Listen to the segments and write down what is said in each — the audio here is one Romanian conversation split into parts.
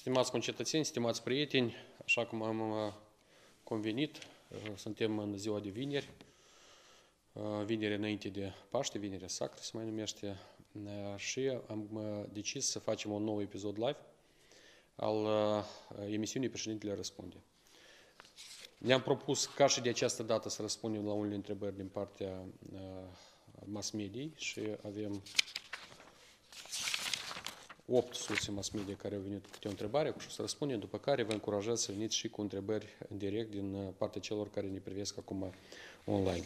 Stimați concetățeni, stimați prieteni, așa cum am uh, convenit, uh, suntem în ziua de vineri, uh, vineri înainte de Paște, vinerea sacră se mai numește, și am decis să facem un nou episod live al emisiunii Președintele Răspunde. Ne-am propus ca și de această dată să răspundem la unele întrebări din partea mass mediei și avem 8 surse mass media care au venit cu câte o întrebare și o să răspundem, după care vă încurajez să veniți și cu întrebări în direct din uh, partea celor care ne privesc acum online.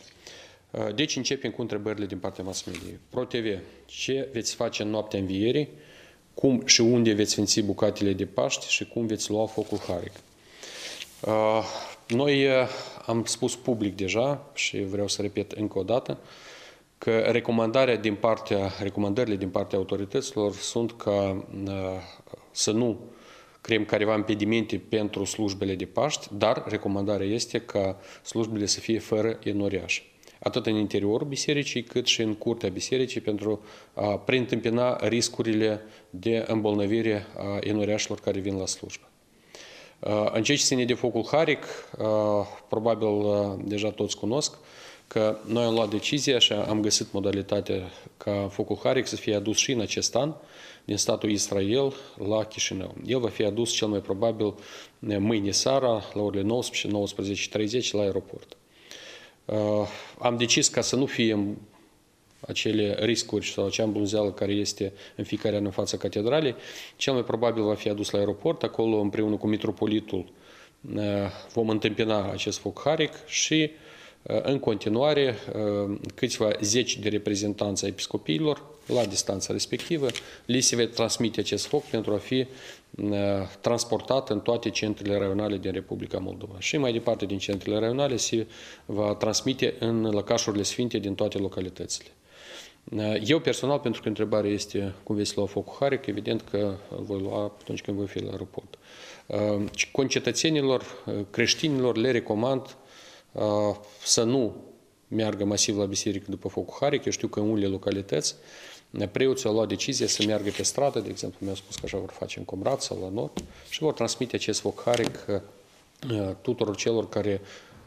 Uh, deci începem cu întrebările din partea mass media. ProTV, ce veți face în noaptea învierii? Cum și unde veți sfinți bucatele de Paști și cum veți lua focul haric? Uh, noi am spus public deja și vreau să repet încă o dată, că recomandarea din partea, recomandările din partea autorităților sunt ca uh, să nu creăm careva impedimente pentru slujbele de Paști, dar recomandarea este ca slujbele să fie fără enoriaș. Atât în interiorul bisericii, cât și în curtea bisericii, pentru a preîntâmpina riscurile de îmbolnăvire a enoriașilor care vin la slujbă. Uh, în ceea ce ține de focul haric, uh, probabil deja toți cunosc, că noi am luat decizia și am găsit modalitatea ca focul Haric să fie adus și în acest an din statul Israel la Chișinău. El va fi adus cel mai probabil mâine seara la orele 19-19.30 la aeroport. Uh, am decis ca să nu fie acele riscuri sau acea îmbunzeală care este în fiecare an în fața catedralei, cel mai probabil va fi adus la aeroport, acolo împreună cu mitropolitul uh, vom întâmpina acest foc haric și în continuare, câțiva zeci de reprezentanți ai episcopiilor, la distanța respectivă, li se va transmite acest foc pentru a fi transportat în toate centrele raionale din Republica Moldova. Și mai departe din centrele raionale se va transmite în lăcașurile sfinte din toate localitățile. Eu personal, pentru că întrebarea este cum veți lua focul haric, evident că îl voi lua atunci când voi fi la aeroport. Concetățenilor, creștinilor le recomand să nu meargă masiv la biserică după focul haric. Eu știu că în unele localități preoții au luat decizia să meargă pe stradă, de exemplu, mi-au spus că așa vor face în Comrat sau la Nord, și vor transmite acest foc haric tuturor celor care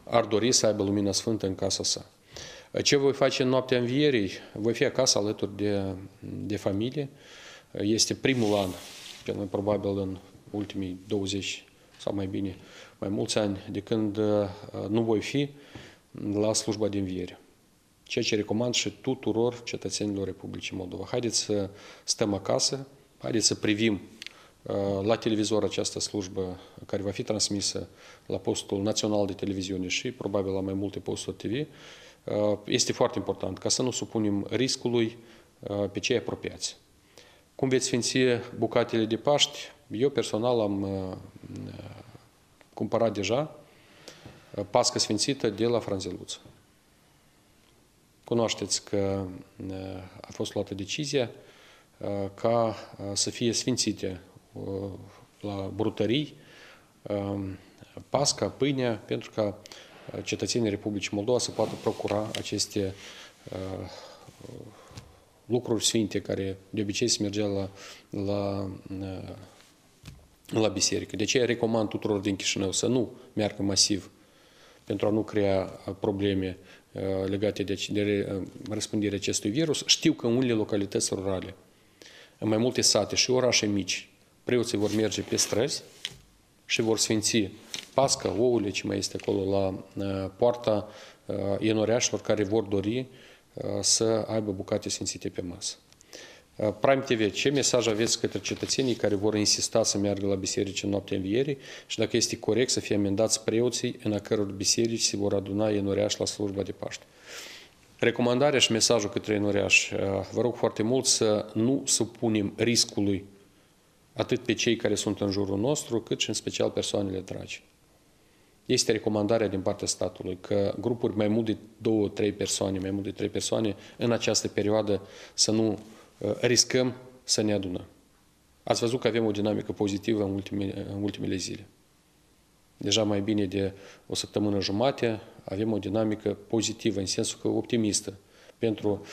ar dori să aibă lumina sfântă în casa sa. Ce voi face în noaptea învierii? Voi fi acasă alături de, de familie. Este primul an, cel mai probabil în ultimii 20 sau mai bine, mai mulți ani, de când uh, nu voi fi la slujba de înviere. Ceea ce recomand și tuturor cetățenilor Republicii Moldova. Haideți să stăm acasă, haideți să privim uh, la televizor această slujbă care va fi transmisă la postul național de televiziune și probabil la mai multe posturi TV. Uh, este foarte important ca să nu supunem riscului pe cei apropiați. Cum veți sfinți bucatele de Paști? Eu personal am cumpărat deja pască sfințită de la Franzeluță. Cunoașteți că a fost luată decizia ca să fie sfințite la brutării pasca, pâinea, pentru ca cetățenii Republicii Moldova să poată procura aceste lucruri sfinte care de obicei se mergea la, la la biserică. De aceea recomand tuturor din Chișinău să nu meargă masiv pentru a nu crea probleme legate de, de răspândirea acestui virus. Știu că în unele localități rurale, în mai multe sate și orașe mici, preoții vor merge pe străzi și vor sfinți pasca, ouăle ce mai este acolo la poarta enoreașilor care vor dori să aibă bucate sfințite pe masă. Prime TV, ce mesaj aveți către cetățenii care vor insista să meargă la biserici în noaptea învierii și dacă este corect să fie amendați preoții în a căror biserici se vor aduna enoreaș la slujba de Paște? Recomandarea și mesajul către enoreaș. Vă rog foarte mult să nu supunem riscului atât pe cei care sunt în jurul nostru, cât și în special persoanele dragi. Este recomandarea din partea statului că grupuri mai mult de două, trei persoane, mai mult de trei persoane, în această perioadă să nu Uh, riscăm să ne adunăm. Ați văzut că avem o dinamică pozitivă în ultimele, în ultimele zile. Deja mai bine de o săptămână jumate avem o dinamică pozitivă, în sensul că optimistă, pentru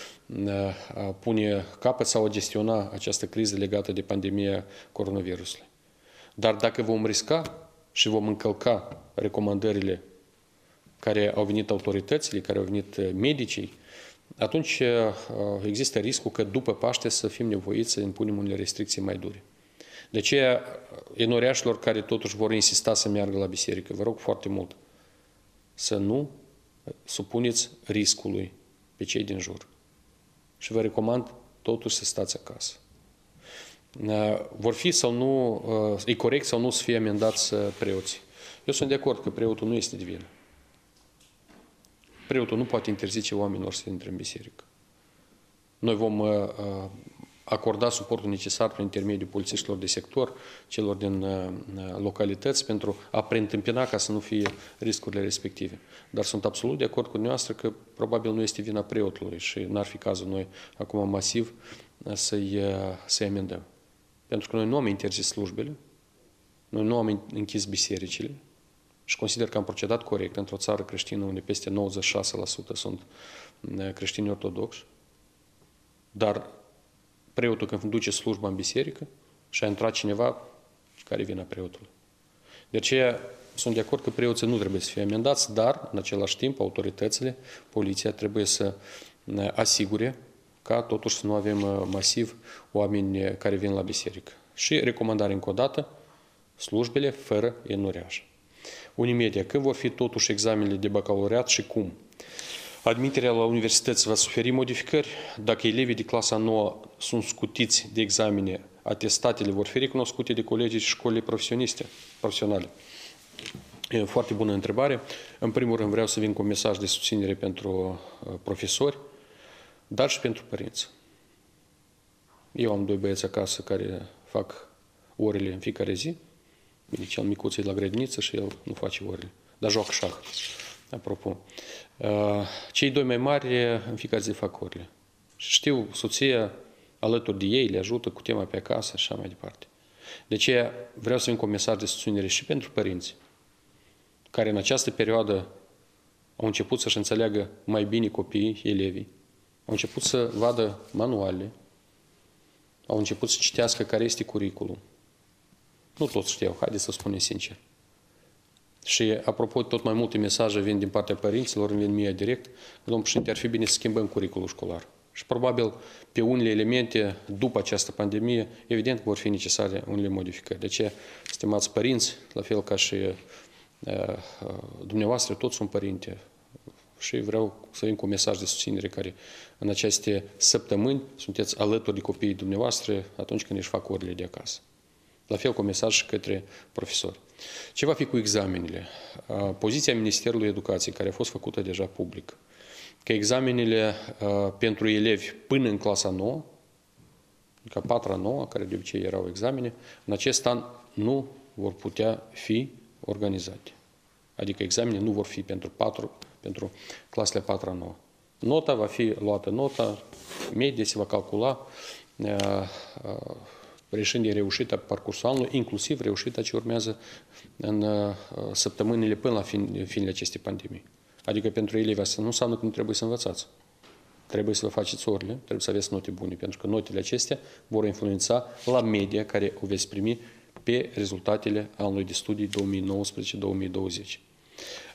uh, a pune capăt sau a gestiona această criză legată de pandemia coronavirusului. Dar dacă vom risca și vom încălca recomandările care au venit autoritățile, care au venit medicii, atunci există riscul că după Paște să fim nevoiți să impunem unele restricții mai dure. De aceea, enoriașilor care totuși vor insista să meargă la biserică, vă rog foarte mult să nu supuneți riscului pe cei din jur. Și vă recomand totuși să stați acasă. Vor fi sau nu, e corect sau nu să fie amendați preoții. Eu sunt de acord că preotul nu este divin. Preotul nu poate interzice oamenilor să intre în biserică. Noi vom acorda suportul necesar prin intermediul polițiștilor de sector, celor din uh, localități, pentru a preîntâmpina ca să nu fie riscurile respective. Dar sunt absolut de acord cu dumneavoastră că probabil nu este vina preotului și n-ar fi cazul noi acum masiv uh, să-i uh, să amendăm. Pentru că noi nu am interzis slujbele, noi nu am închis bisericile și consider că am procedat corect într-o țară creștină unde peste 96% sunt creștini ortodoxi, dar preotul când duce slujba în biserică și a intrat cineva, care vine preotului. De aceea sunt de acord că preoții nu trebuie să fie amendați, dar în același timp autoritățile, poliția trebuie să asigure ca totuși să nu avem uh, masiv oameni care vin la biserică. Și recomandare încă o dată, slujbele fără enuriaj. Unimedia, când vor fi totuși examenele de bacalaureat și cum? Admiterea la universități va suferi modificări. Dacă elevii de clasa 9 sunt scutiți de examene, atestatele vor fi recunoscute de colegii și școlile profesioniste, profesionale. E foarte bună întrebare. În primul rând vreau să vin cu un mesaj de susținere pentru uh, profesori, dar și pentru părinți. Eu am doi băieți acasă care fac orele în fiecare zi. Bine, cel micuț e la grădiniță și el nu face orele, dar joacă șah apropo. Uh, cei doi mai mari în fiecare zi fac orele. Știu, soția alături de ei le ajută cu tema pe acasă și așa mai departe. De aceea vreau să vin cu un mesaj de susținere și pentru părinți, care în această perioadă au început să-și înțeleagă mai bine copiii, elevii, au început să vadă manuale, au început să citească care este curiculum. Nu toți știau, haideți să spunem sincer. Și, apropo, tot mai multe mesaje vin din partea părinților, vin mie direct, domnul președinte, ar fi bine să schimbăm curiculul școlar. Și probabil pe unele elemente, după această pandemie, evident vor fi necesare unele modificări. De aceea, stimați părinți, la fel ca și uh, dumneavoastră, toți sunt părinte. Și vreau să vin cu un mesaj de susținere care în aceste săptămâni sunteți alături de copiii dumneavoastră atunci când își fac orele de acasă. La fel cu mesaj și către profesori. Ce va fi cu examenele? Poziția Ministerului Educației, care a fost făcută deja public, că examenele pentru elevi până în clasa 9, adică 4 9 care de obicei erau examene, în acest an nu vor putea fi organizate. Adică examene nu vor fi pentru 4, pentru clasele 4 9. Nota va fi luată nota, medie se va calcula reșând e reușită parcursul anului, inclusiv reușită ce urmează în uh, săptămânile până la fin, finele acestei pandemii. Adică pentru elevii asta nu înseamnă nu trebuie să învățați. Trebuie să vă faceți orele, trebuie să aveți note bune, pentru că notele acestea vor influența la media care o veți primi pe rezultatele anului de studii 2019-2020.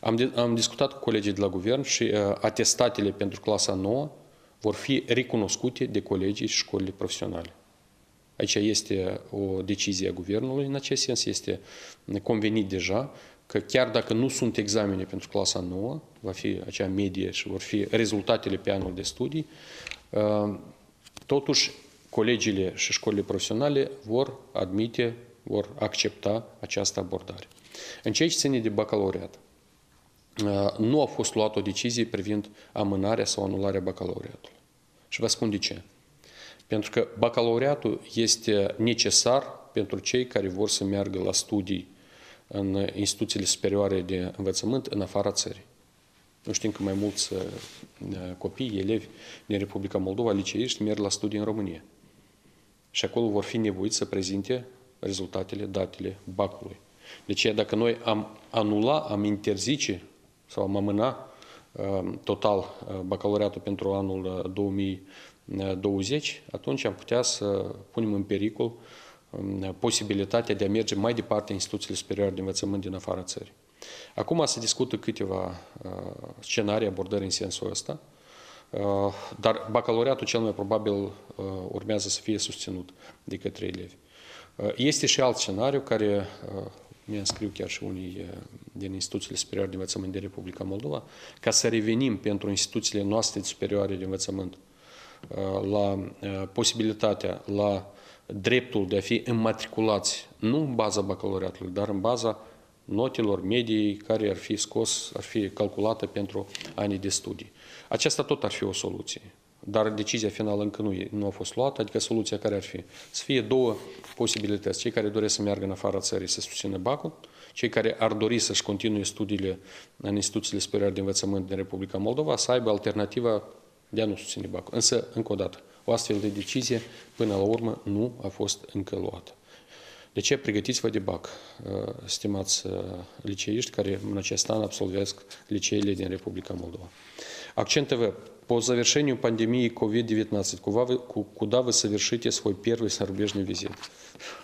Am, de, am discutat cu colegii de la guvern și uh, atestatele pentru clasa nouă vor fi recunoscute de colegii și școlile profesionale. Aici este o decizie a guvernului, în acest sens este convenit deja că chiar dacă nu sunt examene pentru clasa 9, va fi acea medie și vor fi rezultatele pe anul de studii, uh, totuși colegiile și școlile profesionale vor admite, vor accepta această abordare. În ceea ce ține de bacalaureat, uh, nu a fost luată o decizie privind amânarea sau anularea bacalaureatului. Și vă spun de ce. Pentru că bacalaureatul este necesar pentru cei care vor să meargă la studii în instituțiile superioare de învățământ în afara țării. Nu știm că mai mulți uh, copii, elevi din Republica Moldova, liceiști, merg la studii în România. Și acolo vor fi nevoiți să prezinte rezultatele, datele bacului. Deci, dacă noi am anula, am interzice sau am amâna uh, total uh, bacalaureatul pentru anul 2020, 20, atunci am putea să punem în pericol um, posibilitatea de a merge mai departe în instituțiile superioare de învățământ din afara țării. Acum se discută câteva uh, scenarii, abordări în sensul ăsta, uh, dar bacalaureatul cel mai probabil uh, urmează să fie susținut de către elevi. Este și alt scenariu care mi înscriu chiar și unii din instituțiile superioare de învățământ din Republica Moldova, ca să revenim pentru instituțiile noastre superioare de învățământ la posibilitatea, la dreptul de a fi înmatriculați, nu în baza bacalaureatului, dar în baza notelor medii care ar fi scos, ar fi calculată pentru anii de studii. Aceasta tot ar fi o soluție. Dar decizia finală încă nu, nu a fost luată, adică soluția care ar fi? Să fie două posibilități. Cei care doresc să meargă în afara țării să susțină bacul, cei care ar dori să-și continue studiile în instituțiile superioare de învățământ din Republica Moldova să aibă alternativa de a nu susține bacul. Însă, încă o dată, o astfel de decizie, până la urmă, nu a fost încă luată. De ce pregătiți-vă de BAC, uh, stimați uh, liceiști care în acest an absolvesc liceele din Republica Moldova? Акцент ТВ. По завершению пандемии COVID-19, куда вы, куда вы совершите свой первый зарубежный визит?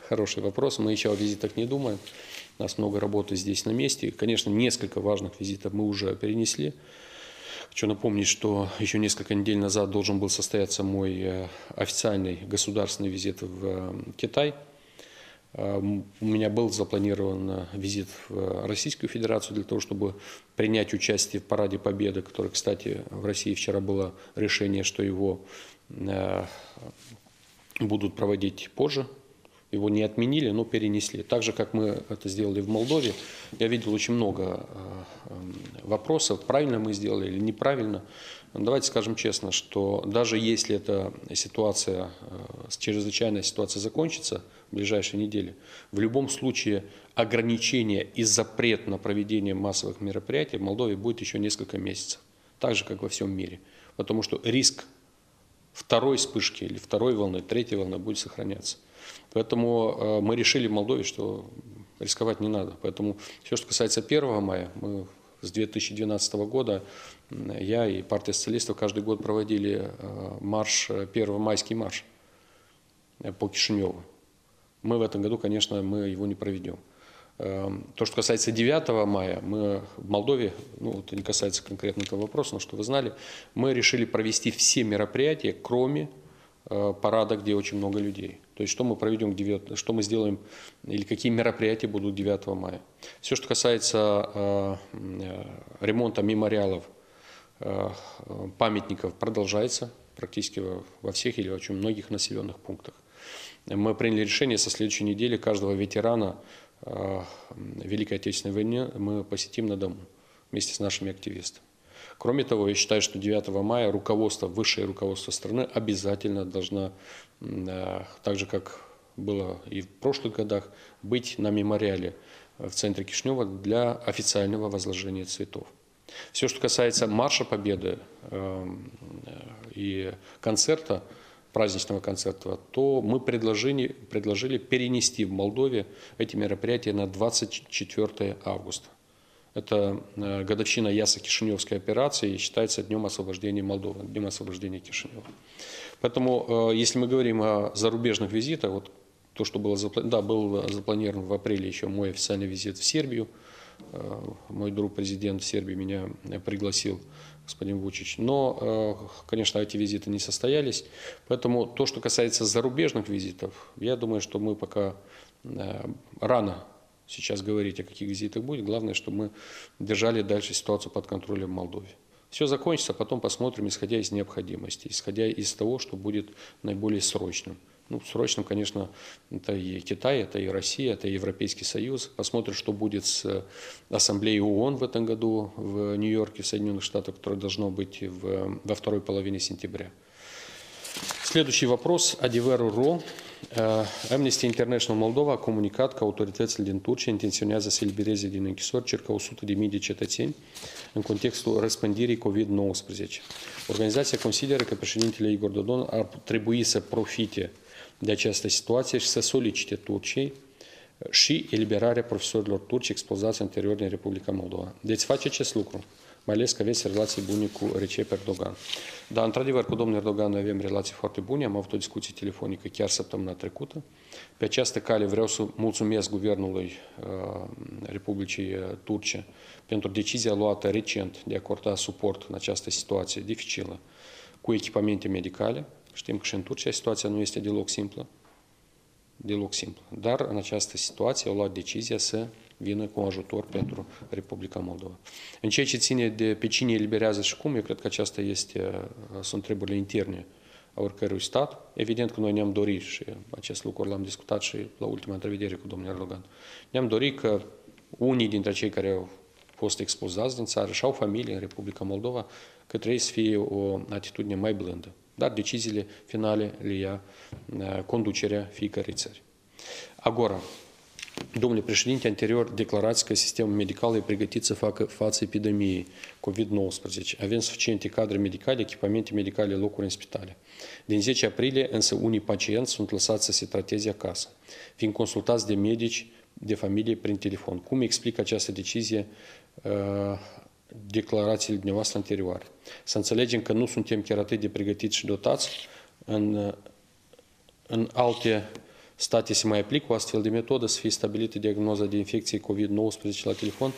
Хороший вопрос. Мы еще о визитах не думаем. У нас много работы здесь на месте. Конечно, несколько важных визитов мы уже перенесли. Хочу напомнить, что еще несколько недель назад должен был состояться мой э, официальный государственный визит в э, Китай – у меня был запланирован э, визит в Российскую Федерацию для того, чтобы принять участие в Параде Победы, который, кстати, в России вчера было решение, что его э, будут проводить позже. Его не отменили, но перенесли. Так же, как мы это сделали в Молдове, я видел очень много э, вопросов, правильно мы сделали или неправильно. Давайте скажем честно, что даже если эта ситуация, чрезвычайная ситуация закончится – в ближайшие недели. В любом случае ограничение и запрет на проведение массовых мероприятий в Молдове будет еще несколько месяцев. Так же, как во всем мире. Потому что риск второй вспышки или второй волны, третьей волны будет сохраняться. Поэтому э, мы решили в Молдове, что рисковать не надо. Поэтому все, что касается 1 мая, мы с 2012 года, я и партия социалистов каждый год проводили э, марш, э, первомайский марш по Кишиневу. Мы в этом году, конечно, мы его не проведем. Эм, то, что касается 9 мая, мы в Молдове, ну, это не касается конкретно этого вопроса, но что вы знали, мы решили провести все мероприятия, кроме парада, где очень много людей. То есть, что мы проведем 9, что мы сделаем, или какие мероприятия будут 9 мая. Все, что касается э, э, ремонта мемориалов, памятников, продолжается практически во всех или очень многих населенных пунктах мы приняли решение со следующей недели каждого ветерана э, Великой Отечественной войны мы посетим на дому вместе с нашими активистами. Кроме того, я считаю, что 9 мая руководство, высшее руководство страны обязательно должно, э, так же как было и в прошлых годах, быть на мемориале в центре Кишнева для официального возложения цветов. Все, что касается Марша Победы э, и концерта, праздничного концерта, то мы предложили, предложили перенести в Молдове эти мероприятия на 24 августа. Это э, годовщина Ясо-Кишиневской операции и считается днем освобождения Молдовы, днем освобождения Кишинева. Поэтому, э, если мы говорим о зарубежных визитах, вот то, что было запланировано, да, был запланирован в апреле еще мой официальный визит в Сербию. Э, мой друг президент Сербии меня пригласил господин Вучич. Но, конечно, эти визиты не состоялись. Поэтому то, что касается зарубежных визитов, я думаю, что мы пока рано сейчас говорить о каких визитах будет. Главное, чтобы мы держали дальше ситуацию под контролем в Молдове. Все закончится, а потом посмотрим, исходя из необходимости, исходя из того, что будет наиболее срочным. Ну, срочным, конечно, это и Китай, это и Россия, это и Европейский Союз. Посмотрим, что будет с Ассамблеей ООН в этом году в Нью-Йорке, в Соединенных Штатах, которое должно быть в, во второй половине сентября. Следующий вопрос. Adiverul Ro. Amnesty International Moldova comunicat că autoritățile din Turcia intenționează să elibereze din închisori circa 100.000 de cetățeni în contextul răspândirii COVID-19. Organizația consideră că președintele Igor Dodon ar trebui să profite de această situație și să solicite Turciei și eliberarea profesorilor turci expulzați anterior din Republica Moldova. Deci face acest lucru, mai ales că aveți relații bune cu Recep Erdogan. Dar, într-adevăr, cu domnul Erdogan noi avem relații foarte bune, am avut o discuție telefonică chiar săptămâna trecută. Pe această cale vreau să mulțumesc Guvernului uh, Republicii uh, Turce pentru decizia luată recent de a acorda suport în această situație dificilă cu echipamente medicale. Știm că și în Turcia situația nu este deloc simplă deloc simplu. Dar în această situație au luat decizia să vină cu ajutor pentru Republica Moldova. În ceea ce ține de pe cine eliberează și cum, eu cred că aceasta este, sunt treburile interne a oricărui stat. Evident că noi ne-am dorit și acest lucru l-am discutat și la ultima întrevedere cu domnul Erdogan. Ne-am dorit că unii dintre cei care au fost expozați din țară și au familie în Republica Moldova, că trebuie să fie o atitudine mai blândă dar deciziile finale le ia uh, conducerea fiecărei țări. Agora, Domnule președinte, anterior declarați că sistemul medical e pregătit să facă față epidemiei COVID-19. Avem suficiente cadre medicale, echipamente medicale, locuri în spitale. Din 10 aprilie, însă, unii pacienți sunt lăsați să se trateze acasă, fiind consultați de medici de familie prin telefon. Cum explică această decizie uh, declarațiile dumneavoastră anterioare. Să înțelegem că nu suntem chiar atât de pregătiți și dotați. În, în alte state se mai aplică o astfel de metodă să fie stabilită diagnoza de infecție COVID-19 la telefon.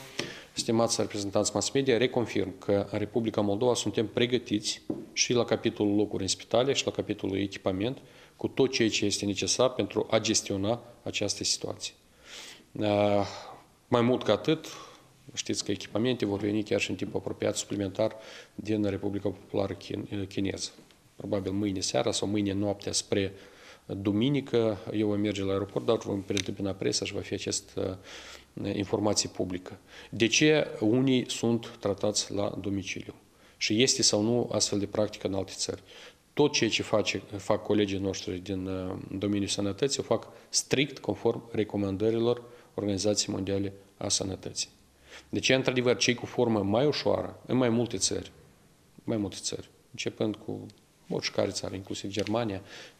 Stimați reprezentanți mass media, reconfirm că în Republica Moldova suntem pregătiți și la capitolul locuri în spitale și la capitolul echipament cu tot ceea ce este necesar pentru a gestiona această situație. Mai mult ca atât, Știți că echipamente vor veni chiar și în timp apropiat suplimentar din Republica Populară Chineză. Probabil mâine seara sau mâine noaptea spre duminică eu voi merge la aeroport, dar vom preîntâmpina presa și va fi această informație publică. De ce unii sunt tratați la domiciliu? Și este sau nu astfel de practică în alte țări? Tot ceea ce face, fac colegii noștri din domeniul sănătății o fac strict conform recomandărilor Organizației Mondiale a Sănătății. Deci, într-adevăr, cei cu formă mai ușoară, în mai multe țări, mai multe țări, începând cu oricare țară, inclusiv Germania, uh,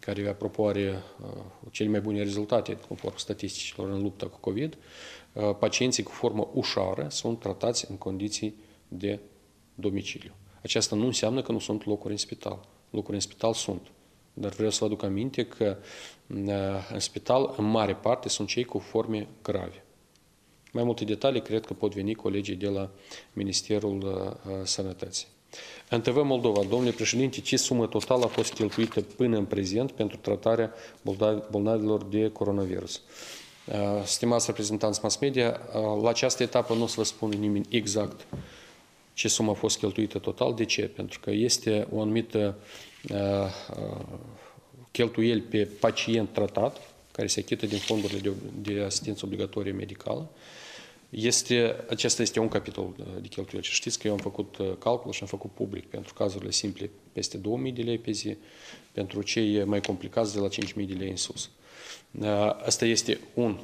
care, apropo, are uh, cele mai bune rezultate, conform statisticilor, în lupta cu COVID, uh, pacienții cu formă ușoară sunt tratați în condiții de domiciliu. Aceasta nu înseamnă că nu sunt locuri în spital. Locuri în spital sunt. Dar vreau să vă aduc aminte că în spital, în mare parte, sunt cei cu forme grave. Mai multe detalii cred că pot veni colegii de la Ministerul uh, uh, Sănătății. În TV Moldova, domnule președinte, ce sumă totală a fost cheltuită până în prezent pentru tratarea bolnavilor de coronavirus? Uh, stimați reprezentanți mass media, la această etapă nu o să vă spun nimeni exact ce sumă a fost cheltuită total. De ce? Pentru că este o anumită cheltuieli pe pacient tratat, care se achită din fondurile de, de asistență obligatorie medicală, este, acesta este un capitol uh, de cheltuieli. Și știți că eu am făcut uh, calcul și am făcut public pentru cazurile simple peste 2000 de lei pe zi, pentru cei mai complicați de la 5000 de lei în sus. Uh, asta este un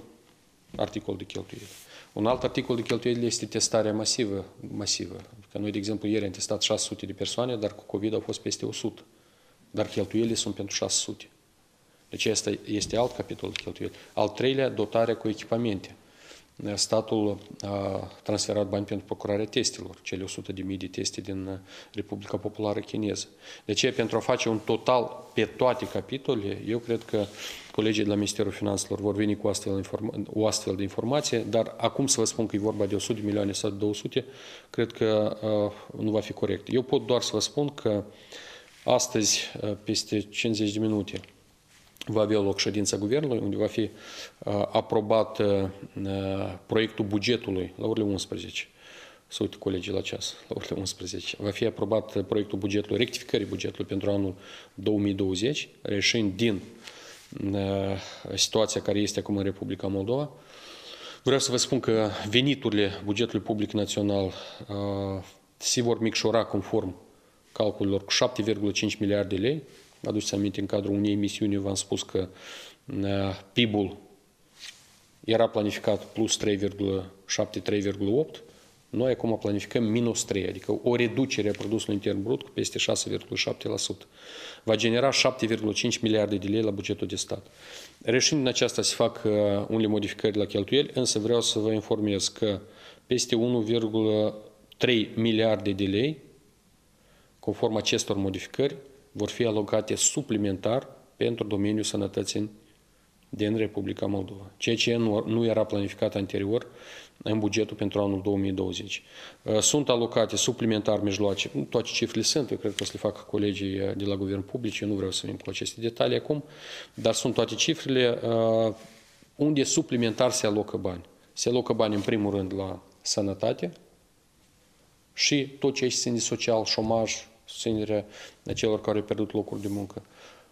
articol de cheltuieli. Un alt articol de cheltuieli este testarea masivă. masivă. Că noi, de exemplu, ieri am testat 600 de persoane, dar cu COVID au fost peste 100. Dar cheltuielile sunt pentru 600. Deci asta este alt capitol de cheltuieli. Al treilea, dotarea cu echipamente statul a transferat bani pentru procurarea testelor, cele 100 de mii de teste din Republica Populară Chineză. De ce? Pentru a face un total pe toate capitolele, eu cred că colegii de la Ministerul Finanțelor vor veni cu astfel o astfel de informație, dar acum să vă spun că e vorba de 100 de milioane sau 200, cred că uh, nu va fi corect. Eu pot doar să vă spun că astăzi, uh, peste 50 de minute, va avea loc ședința Guvernului, unde va fi uh, aprobat uh, proiectul bugetului la orele 11. Să uite colegii la ceas, la orele 11. Va fi aprobat proiectul bugetului, rectificării bugetului pentru anul 2020, reșind din uh, situația care este acum în Republica Moldova. Vreau să vă spun că veniturile bugetului public național se vor micșora conform calculelor cu 7,5 miliarde de lei, aduceți aminte, în cadrul unei emisiuni v-am spus că PIB-ul era planificat plus 3,7-3,8, Noi acum planificăm minus 3, adică o reducere a produsului intern brut cu peste 6,7%. Va genera 7,5 miliarde de lei la bugetul de stat. Reșind din aceasta se fac uh, unele modificări la cheltuieli, însă vreau să vă informez că peste 1,3 miliarde de lei, conform acestor modificări, vor fi alocate suplimentar pentru domeniul sănătății din Republica Moldova, ceea ce nu, nu era planificat anterior în bugetul pentru anul 2020. Uh, sunt alocate suplimentar mijloace, toate cifrele sunt, eu cred că o să le facă colegii uh, de la Guvern Public, eu nu vreau să vin cu aceste detalii acum, dar sunt toate cifrele uh, unde suplimentar se alocă bani. Se alocă bani în primul rând la sănătate și tot ce este de social, șomaj, susținerea celor care au pierdut locuri de muncă.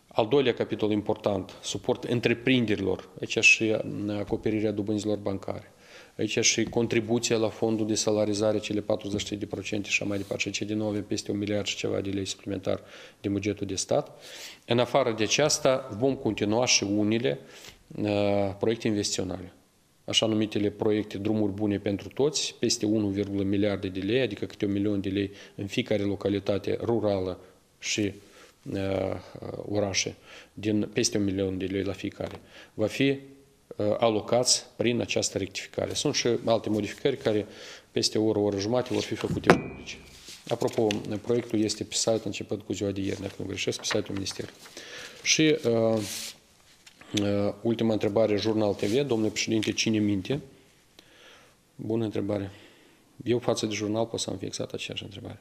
Al doilea capitol important, suport întreprinderilor, aici și acoperirea dobânzilor bancare. Aici și contribuția la fondul de salarizare, cele 43% și așa mai departe. Și din nou avem peste un miliard și ceva de lei suplimentar din bugetul de stat. În afară de aceasta, vom continua și unele uh, proiecte investiționale așa numitele proiecte drumuri bune pentru toți, peste 1, miliarde de lei, adică câte un milion de lei în fiecare localitate rurală și uh, orașe, din peste un milion de lei la fiecare. Va fi Uh, alocați prin această rectificare. Sunt și alte modificări care peste o oră, o oră jumate vor fi făcute publice. Apropo, proiectul este pe site începând cu ziua de ieri, dacă nu greșesc, pe site-ul Ministerului. Și uh, uh, ultima întrebare, Jurnal TV, domnule președinte, cine minte? Bună întrebare. Eu față de jurnal pot să am fixat aceeași întrebare.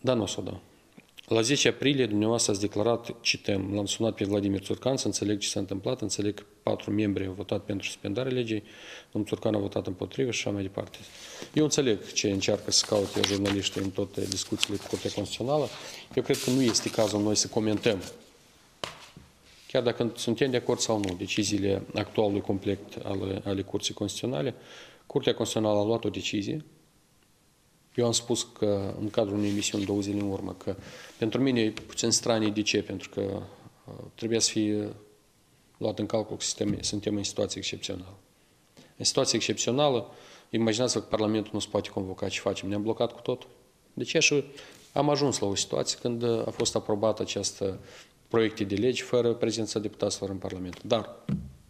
Da, nu o să o dau. La 10 aprilie, dumneavoastră ați declarat, cităm, l-am sunat pe Vladimir Țurcan să înțeleg ce s-a întâmplat, înțeleg că patru membri au votat pentru suspendarea legii, domnul Țurcan a votat împotrivă și așa mai departe. Eu înțeleg ce încearcă să caute jurnaliștii în toate discuțiile cu Curtea Constituțională. Eu cred că nu este cazul noi să comentăm, chiar dacă suntem de acord sau nu, deciziile actualului complet ale, ale Curții Constituționale. Curtea Constituțională a luat o decizie, eu am spus că în cadrul unei emisiuni două zile în urmă că pentru mine e puțin stranie. De ce? Pentru că uh, trebuie să fie luat în calcul că suntem în situație excepțională. În situație excepțională, imaginați-vă că Parlamentul nu se poate convoca. Ce facem? Ne-am blocat cu totul. De ce? Și am ajuns la o situație când a fost aprobată această proiecte de legi fără prezența deputaților în Parlament. Dar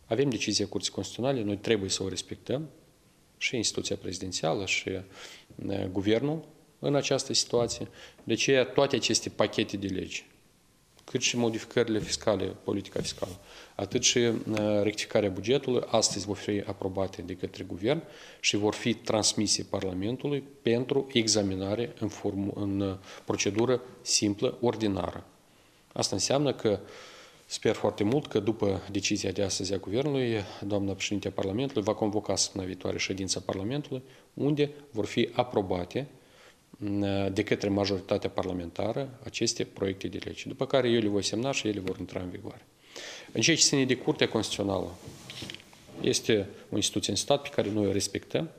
avem decizia Curții Constituționale, noi trebuie să o respectăm, și instituția prezidențială și guvernul în această situație. De ce toate aceste pachete de legi, cât și modificările fiscale, politica fiscală, atât și rectificarea bugetului, astăzi vor fi aprobate de către guvern și vor fi transmise Parlamentului pentru examinare în, formă, în procedură simplă, ordinară. Asta înseamnă că Sper foarte mult că după decizia de astăzi a Guvernului, doamna președinte a Parlamentului va convoca săptămâna viitoare ședința Parlamentului, unde vor fi aprobate mm, de către majoritatea parlamentară aceste proiecte de lege, după care eu le voi semna și ele vor intra în vigoare. În ceea ce ține de Curtea Constituțională, este o instituție în stat pe care noi o respectăm,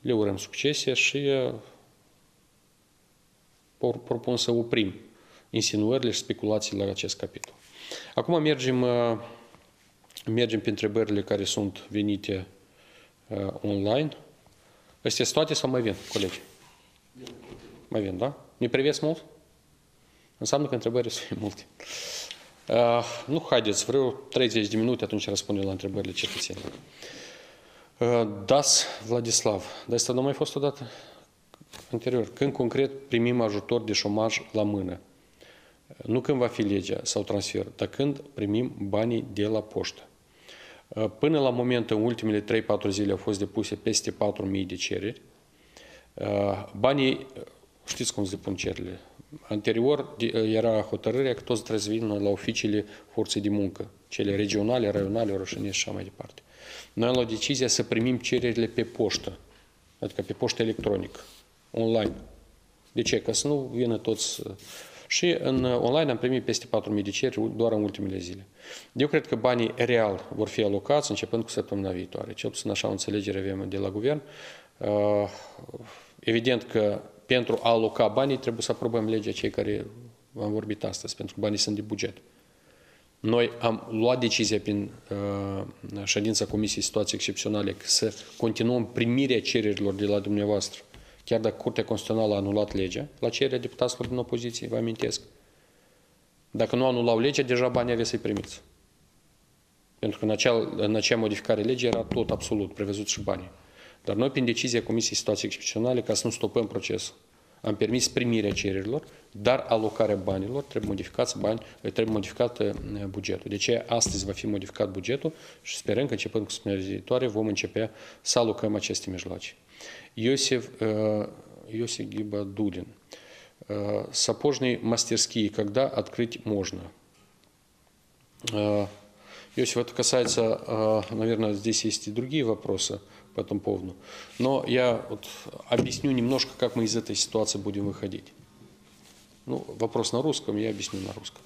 le urăm succese și uh, propun să oprim insinuările și speculațiile la acest capitol. Acum mergem, uh, mergem pe întrebările care sunt venite uh, online. Astea toate sau mai vin, colegi? Mai vin, da? Ne priveți mult? Înseamnă că întrebările sunt multe. Uh, nu, haideți, vreau 30 de minute, atunci răspundem la întrebările cetățenilor. Uh, das Vladislav. Dar asta nu mai fost odată anterior. Când concret primim ajutor de șomaj la mână? Nu când va fi legea sau transfer, dar când primim banii de la poștă. Până la moment, în ultimele 3-4 zile au fost depuse peste 4.000 de cereri. Banii, știți cum se depun cererile. Anterior era hotărârea că toți trebuie să vină la oficiile forței de muncă, cele regionale, raionale, orășănești și așa mai departe. Noi am luat decizia să primim cererile pe poștă, adică pe poștă electronică, online. De ce? Ca să nu vină toți și în uh, online am primit peste 4.000 de cereri doar în ultimele zile. Eu cred că banii real vor fi alocați începând cu săptămâna viitoare. Cel puțin așa o înțelegere avem de la guvern. Uh, evident că pentru a aloca banii trebuie să aprobăm legea cei care am vorbit astăzi, pentru că banii sunt de buget. Noi am luat decizia prin uh, ședința Comisiei Situații Excepționale să continuăm primirea cererilor de la dumneavoastră, chiar dacă Curtea Constituțională a anulat legea, la cererea deputaților din opoziție, vă amintesc. Dacă nu anulau legea, deja banii aveți să-i primiți. Pentru că în acea, în acea modificare legii era tot absolut prevăzut și banii. Dar noi, prin decizia Comisiei Situații Excepționale, ca să nu stopăm procesul, am permis primirea cererilor, dar alocarea banilor trebuie modificat, bani, trebuie modificat uh, bugetul. De ce astăzi va fi modificat bugetul și sperăm că începând cu săptămâna viitoare vom începe să alocăm aceste mijloace. Iosif, uh, Iosif Гиба Дудин. Сапожные мастерские, когда открыть можно? Иосиф, это касается, наверное, здесь есть и другие вопросы по этому поводу. Но я вот объясню немножко, как мы из этой ситуации будем выходить. Ну, вопрос на русском, я объясню на русском.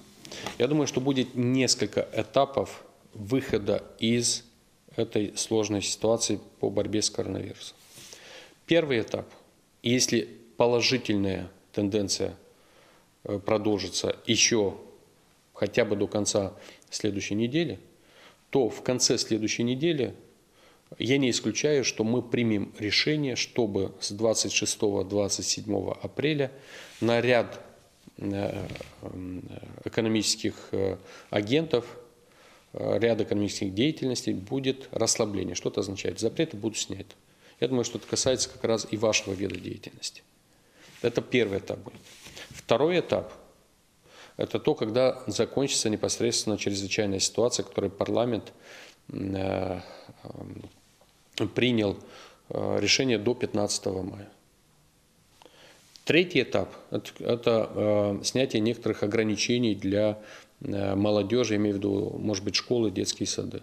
Я думаю, что будет несколько этапов выхода из этой сложной ситуации по борьбе с коронавирусом. Первый этап, если положительная тенденция э, продолжится еще хотя бы до конца следующей недели, то в конце следующей недели я не исключаю, что мы примем решение, чтобы с 26-27 апреля на ряд э, экономических э, агентов, ряд экономических деятельностей будет расслабление. Что это означает? Запреты будут сняты. Я думаю, что это касается как раз и вашего вида деятельности. Это первый этап будет. Второй этап – это то, когда закончится непосредственно чрезвычайная ситуация, которую парламент э, принял э, решение до 15 мая. Третий этап – это, это э, снятие некоторых ограничений для молодежи, имею в виду, может быть, школы, детские сады.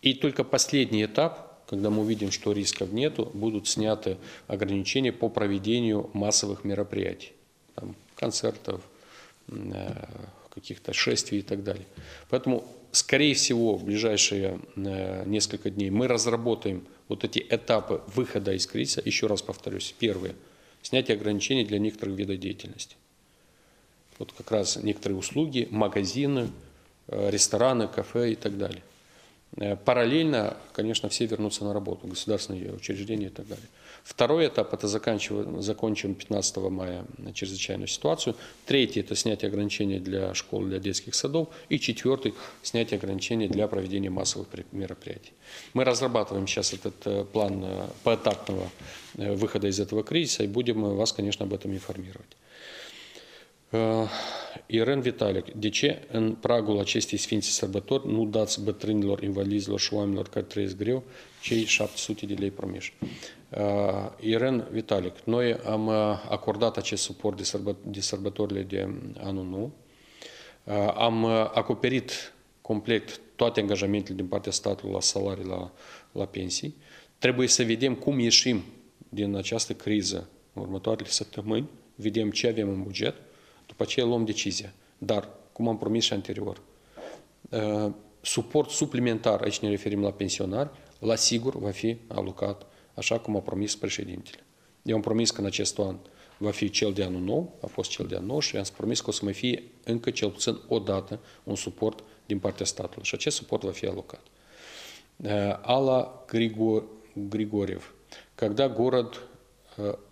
И только последний этап – когда мы увидим, что рисков нету, будут сняты ограничения по проведению массовых мероприятий, там, концертов, э, каких-то шествий и так далее. Поэтому, скорее всего, в ближайшие э, несколько дней мы разработаем вот эти этапы выхода из кризиса. Еще раз повторюсь. Первое. Снятие ограничений для некоторых видов деятельности. Вот как раз некоторые услуги, магазины, э, рестораны, кафе и так далее. Э, параллельно, конечно, все вернутся на работу, государственные учреждения и так далее. Второй этап – это закончим 15 мая чрезвычайную ситуацию. Третий – это снятие ограничений для школ, для детских садов. И четвертый – снятие ограничений для проведения массовых мероприятий. Мы разрабатываем сейчас этот э, план э, поэтапного выхода из этого кризиса и будем вас, конечно, об этом информировать. Irene Vitalic, de ce în pragul acestei Sfinții Sărbători nu dați bătrânilor, invalizilor și oamenilor care trăiesc greu cei 700 de lei promiși? Irene Vitalic, noi am acordat acest suport de, sărbă, de sărbătorile de anul nou. Am acoperit complet toate angajamentele din partea statului la salarii, la, la pensii. Trebuie să vedem cum ieșim din această criză în următoarele săptămâni, vedem ce avem în buget – după aceea luăm decizia. Dar, cum am promis și anterior, uh, suport suplimentar, aici ne referim la pensionari, la sigur va fi alocat așa cum a promis președintele. Eu am promis că în acest an va fi cel de anul nou, a fost cel de anul nou și am promis că o să mai fie încă cel puțin o dată un suport din partea statului și acest suport va fi alocat. Uh, Ala Grigor, Grigoriev. Когда город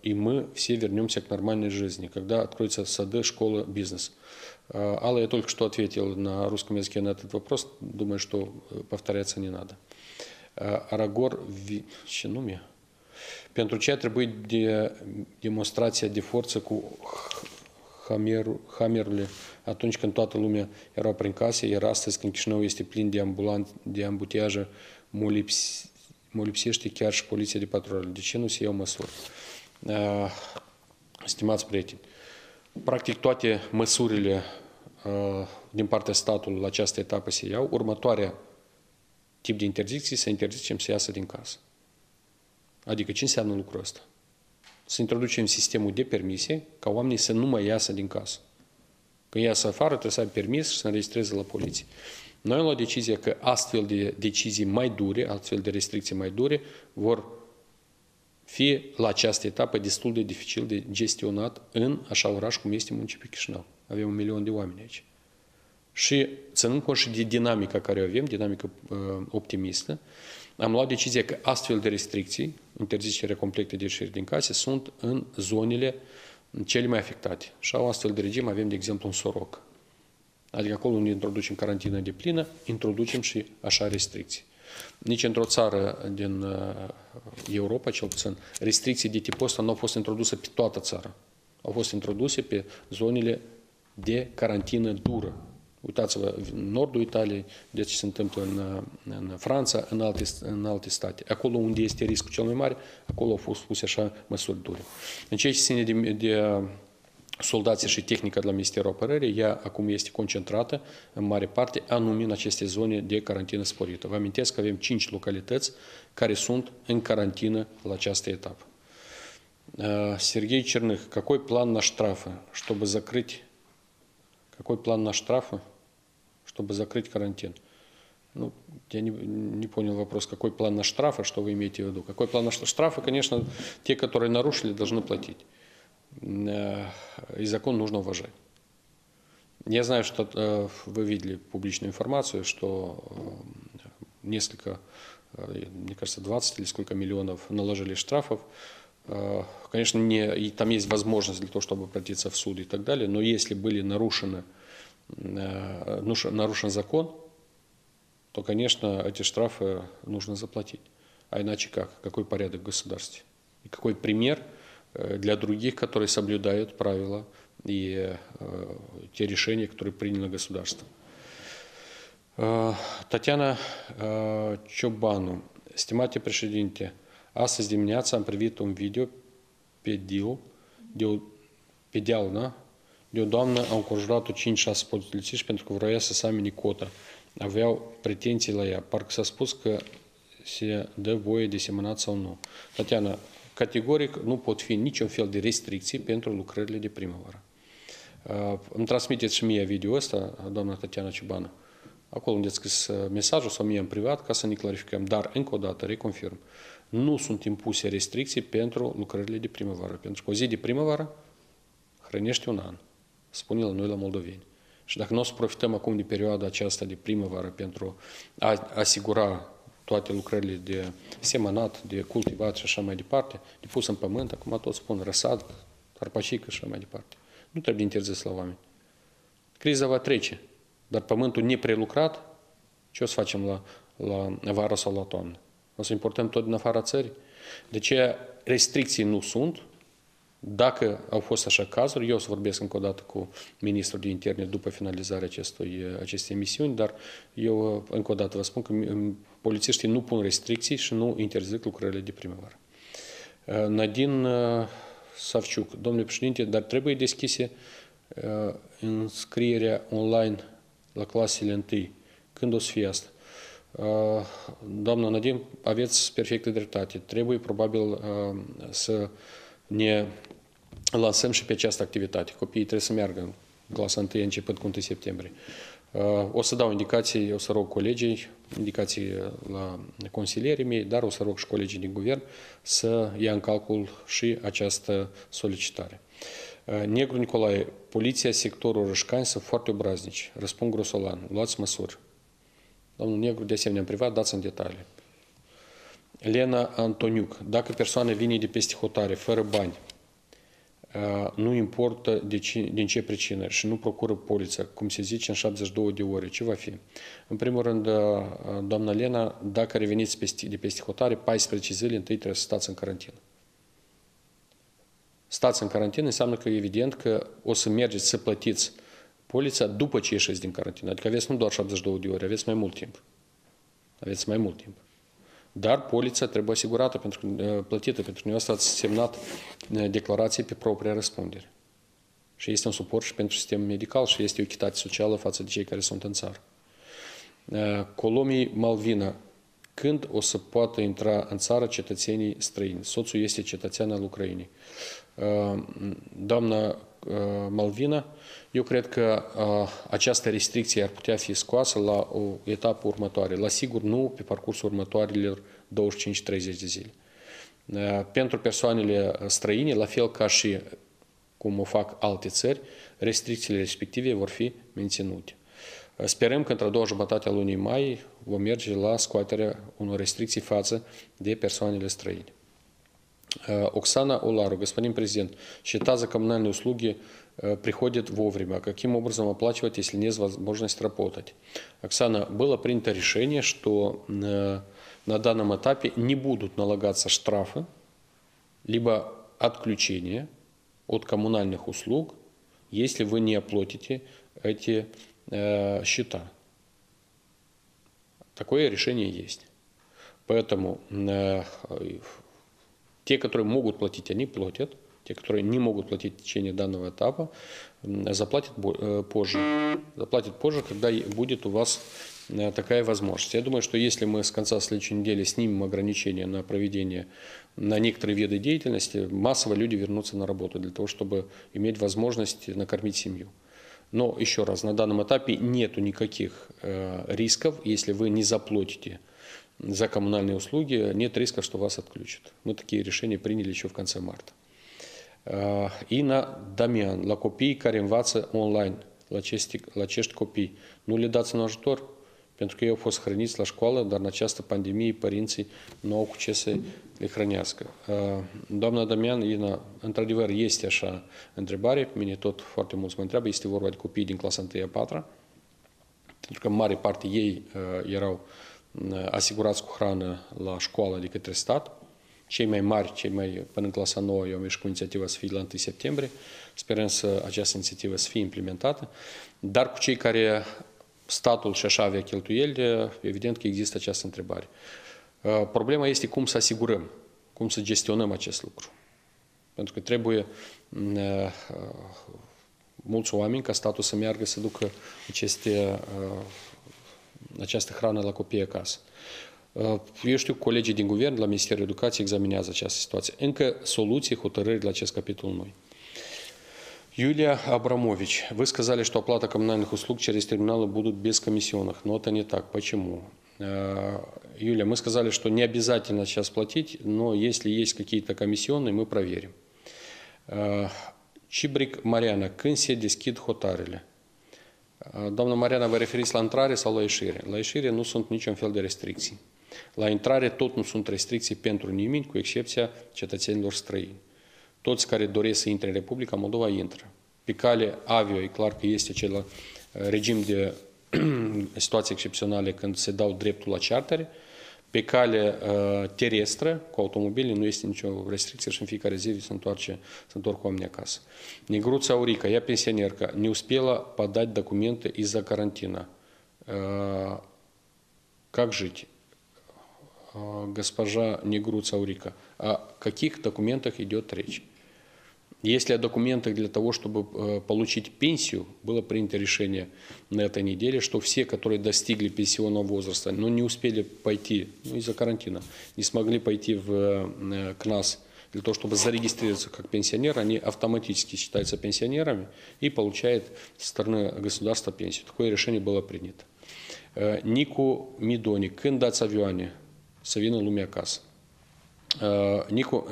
и мы все вернемся к нормальной жизни, когда откроются сады, школы, бизнес. Алла, я только что ответил на русском языке на этот вопрос, думаю, что повторяться не надо. Trebuit de demonstrația de forță cu hamerurile atunci când toată lumea era prin case, iar astăzi când Chișinău este plin de, ambulant, de ambutiaje, mă lipsește chiar și poliția de patrulă. De ce nu se iau măsuri? Stimați prieteni, practic toate măsurile din partea statului la această etapă se iau. Următoarea tip de interdicție, să interzicem să iasă din casă. Adică ce înseamnă lucrul ăsta? Să introducem sistemul de permise ca oamenii să nu mai iasă din casă. Când iasă afară, trebuie să aibă permis și să înregistreze la poliție. Noi am luat decizia că astfel de decizii mai dure, astfel de restricții mai dure, vor fie la această etapă destul de dificil de gestionat în așa oraș cum este municipiul Chișinău. Avem un milion de oameni aici. Și ținând cont și de dinamica care o avem, dinamică uh, optimistă, am luat decizia că astfel de restricții, interzicere completă de ieșiri din case, sunt în zonele cele mai afectate. Și au astfel de regim avem, de exemplu, un Soroc. Adică acolo unde introducem carantină de plină, introducem și așa restricții. Nici într-o țară din uh, Europa, cel puțin, restricții de tipul ăsta nu au fost introduse pe toată țara. Au fost introduse pe zonele de carantină dură. Uitați-vă, în nordul Italiei, de ce se întâmplă în, în Franța, în alte, în alte state. Acolo unde este riscul cel mai mare, acolo au fost puse așa măsuri dure. În ceea ce ține de, de soldații și tehnica de la Ministerul Apărării, ea acum este concentrată în mare parte anume în aceste zone de carantină sporită. Vă amintesc că avem 5 localități care sunt în carantină la această etapă. Сергей Черных, какой план на штрафы, чтобы закрыть, какой план на штрафы, чтобы закрыть карантин? Ну, я не, не понял вопрос, какой план на штрафы, что вы имеете в виду? Какой план на штрафы? Конечно, те, которые нарушили, должны платить. И закон нужно уважать. Я знаю, что вы видели публичную информацию, что несколько, мне кажется, 20 или сколько миллионов наложили штрафов. Конечно, не, и там есть возможность для того, чтобы обратиться в суд и так далее, но если были нарушены, нарушен закон, то, конечно, эти штрафы нужно заплатить. А иначе как? Какой порядок в государстве? И какой пример – для других, которые соблюдают правила и те решения, которые приняло de o, pe deal, da? De o doamnă au înconjurat-o 5-6 polițiști pentru că vroia să samine cota. Aveau pretenții la ea. Parcă s-a spus că se dă voie de semănat sau nu. Tatiana, categoric nu pot fi niciun fel de restricții pentru lucrările de primăvară. Îmi transmiteți și mie video ăsta, doamna Tatiana Ciubană, acolo unde ați scris mesajul sau mie în privat ca să ne clarificăm. Dar, încă o dată, reconfirm, nu sunt impuse restricții pentru lucrările de primăvară. Pentru că o zi de primăvară hrănește un an, spune la noi la moldoveni. Și dacă nu o să profităm acum de perioada aceasta de primăvară pentru a asigura toate lucrările de semănat, de cultivat și așa mai departe, de pus în pământ, acum tot spun răsad, arpacică și așa mai departe. Nu trebuie interzis la oameni. Criza va trece, dar pământul neprelucrat, ce o să facem la, la vară sau la toamnă? O să importăm tot din afara țării? De ce restricții nu sunt, dacă au fost așa cazuri, eu o să vorbesc încă o dată cu ministrul de interne după finalizarea acestui, acestei emisiuni, dar eu încă o dată vă spun că polițiștii nu pun restricții și nu interzic lucrările de primăvară. Nadin Savciuc, domnule președinte, dar trebuie deschise înscrierea online la clasele întâi. Când o să fie asta? Doamna Nadim, aveți perfectă dreptate. Trebuie probabil să ne lansăm și pe această activitate. Copiii trebuie să meargă în clasa 1 începând cu 1 septembrie. O să dau indicații, o să rog colegii, indicații la consilierii mei, dar o să rog și colegii din guvern să ia în calcul și această solicitare. Negru Nicolae, poliția sectorul Rășcani sunt foarte obraznici. Răspund grosolan, luați măsuri. Domnul Negru, de asemenea, în privat, dați în detalii. Lena Antoniuc, dacă persoana vine de peste hotare, fără bani, nu importă de ce, din ce pricină și nu procură polița, cum se zice, în 72 de ore. Ce va fi? În primul rând, doamna Lena, dacă reveniți peste, de peste hotare, 14 zile întâi trebuie să stați în carantină. Stați în carantină înseamnă că evident că o să mergeți să plătiți polița după ce ieșiți din carantină. Adică aveți nu doar 72 de ore, aveți mai mult timp. Aveți mai mult timp. Dar polița trebuie asigurată, pentru, plătită, pentru că asta ați semnat declarații pe propria răspundere. Și este un suport și pentru sistemul medical și este o echitate socială față de cei care sunt în țară. Colomii Malvina. Când o să poată intra în țară cetățenii străini? Soțul este cetățean al Ucrainei. Doamna Malvina, eu cred că această restricție ar putea fi scoasă la o etapă următoare. La sigur, nu pe parcursul următoarelor 25-30 de zile. Pentru persoanele străine, la fel ca și cum o fac alte țări, restricțiile respective vor fi menținute. Sperăm că într-a doua jumătate a lunii mai vom merge la scoaterea unor restricții față de persoanele străine. Оксана Олару, господин президент, счета за коммунальные услуги приходят вовремя. Каким образом оплачивать, если нет возможности работать? Оксана, было принято решение, что на данном этапе не будут налагаться штрафы, либо отключение от коммунальных услуг, если вы не оплатите эти э, счета. Такое решение есть. Поэтому э, те, которые могут платить, они платят. Те, которые не могут платить в течение данного этапа, заплатят э, позже. Заплатят позже, когда будет у вас э, такая возможность. Я думаю, что если мы с конца следующей недели снимем ограничения на проведение на некоторые виды деятельности, массово люди вернутся на работу для того, чтобы иметь возможность накормить семью. Но еще раз, на данном этапе нет никаких э, рисков, если вы не заплатите за коммунальные услуги, нет риска, что вас отключат. Мы такие решения приняли еще в конце марта. Nu le dați un ajutor? Pentru că ei au fost hrăniți la școală, dar în această pandemie părinții nu au cu ce să le hrănească. Doamna Damian, Ina, într-adevăr este așa întrebare, pe mine tot foarte mulți mă întreabă, este vorba de copii din clasa 1 a 4 pentru că în mare parte ei erau asigurați cu hrană la școală de către stat, cei mai mari, cei mai până în clasa 9, eu am ieșit cu inițiativa să fie la 1 septembrie. Sperăm să această inițiativă să fie implementată. Dar cu cei care statul și așa avea cheltuieli, evident că există această întrebare. Problema este cum să asigurăm, cum să gestionăm acest lucru. Pentru că trebuie mulți oameni ca statul să meargă să ducă aceste, această hrană la copii acasă. Eu știu că colegii din guvern la Ministerul Educației examinează această situație. Încă soluții, hotărâri la acest capitol noi. Юлия Абрамович, вы сказали, что оплата коммунальных услуг через терминалы будут без комиссионных, но это не так. Почему? Юлия, мы сказали, что не обязательно сейчас платить, но если есть какие-то комиссионные, мы проверим. Чибрик când se deschid hotarele? Doamna Mariana, vă referiți la intrare sau la ieșire? La ieșire nu sunt niciun fel de restricții. La intrare tot nu sunt restricții pentru nimeni, cu excepția cetățenilor străini. Toți care doresc să intre în Republica Moldova intră. Pe cale avio e clar că este acel regim de situații excepționale când se dau dreptul la chartere. Pe cale uh, terestră, cu automobile, nu este nicio restricție și în fiecare zi se întoarce, se întorc oamenii acasă. Negruța Aurica, ea pensionerка, не успела подать документы из-за карантина. Uh, как жить? госпожа Негру Цаурика, о каких документах идет речь? Если о документах для того, чтобы получить пенсию, было принято решение на этой неделе, что все, которые достигли пенсионного возраста, но не успели пойти, ну, из-за карантина, не смогли пойти в, к нас для того, чтобы зарегистрироваться как пенсионер, они автоматически считаются пенсионерами и получают со стороны государства пенсию. Такое решение было принято. Нику Мидони, când dați avioane să vină lumea acasă. Nicu,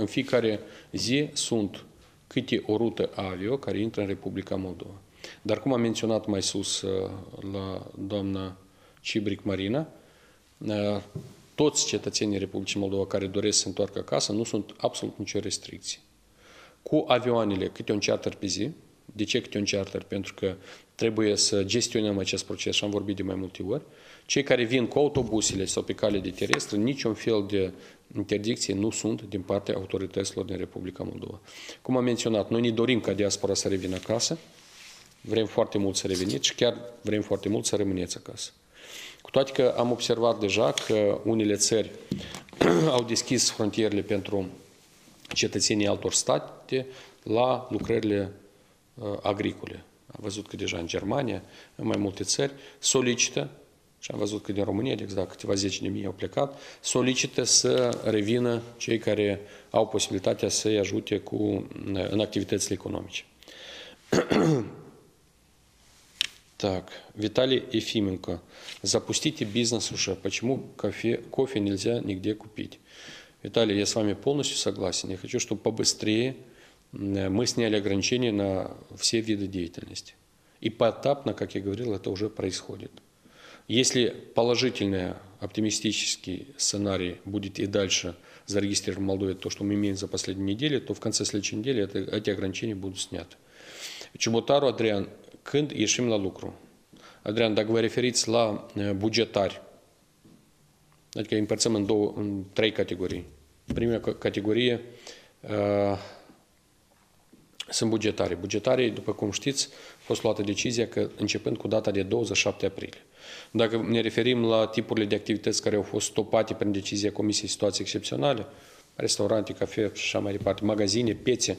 în fiecare zi sunt câte o rută avio care intră în Republica Moldova. Dar cum am menționat mai sus la doamna Cibric Marina, toți cetățenii Republicii Moldova care doresc să se întoarcă acasă nu sunt absolut nicio restricție. Cu avioanele câte un charter pe zi, de ce câte un charter? Pentru că trebuie să gestionăm acest proces și am vorbit de mai multe ori. Cei care vin cu autobusele sau pe cale de terestră, niciun fel de interdicție nu sunt din partea autorităților din Republica Moldova. Cum am menționat, noi ne dorim ca diaspora să revină acasă, vrem foarte mult să reveniți și chiar vrem foarte mult să rămâneți acasă. Cu toate că am observat deja că unele țări au deschis frontierele pentru cetățenii altor state la lucrările agricole. Am văzut că deja în Germania, în mai multe țări, solicită și am văzut că din România, de exact câteva zeci de mii au plecat, solicită să revină cei care au posibilitatea să-i ajute cu, în activitățile economice. Так, Виталий Ефименко. Запустите бизнес уже. Почему кофе, кофе нельзя нигде купить? Виталий, я с вами полностью согласен. Я хочу, чтобы побыстрее мы сняли ограничения на все виды деятельности. И поэтапно, как я говорил, это уже происходит. Если положительный, оптимистический сценарий будет и дальше зарегистрирован в Молдове то, что мы имеем за последние недели, то в конце следующей недели это, эти ограничения будут. Ciubotaru Adrian, când ieșim la lucru? Adrian, dacă vă referiți la bugetari, adică împărțăm în, două, în trei categorii. Prima categorie uh, sunt bugetare. Bugetarii, după cum fost luată decizia că începând cu data de 27 aprilie. Dacă ne referim la tipurile de activități care au fost stopate prin decizia Comisiei Situații Excepționale, restaurante, cafe și așa mai departe, magazine, piețe,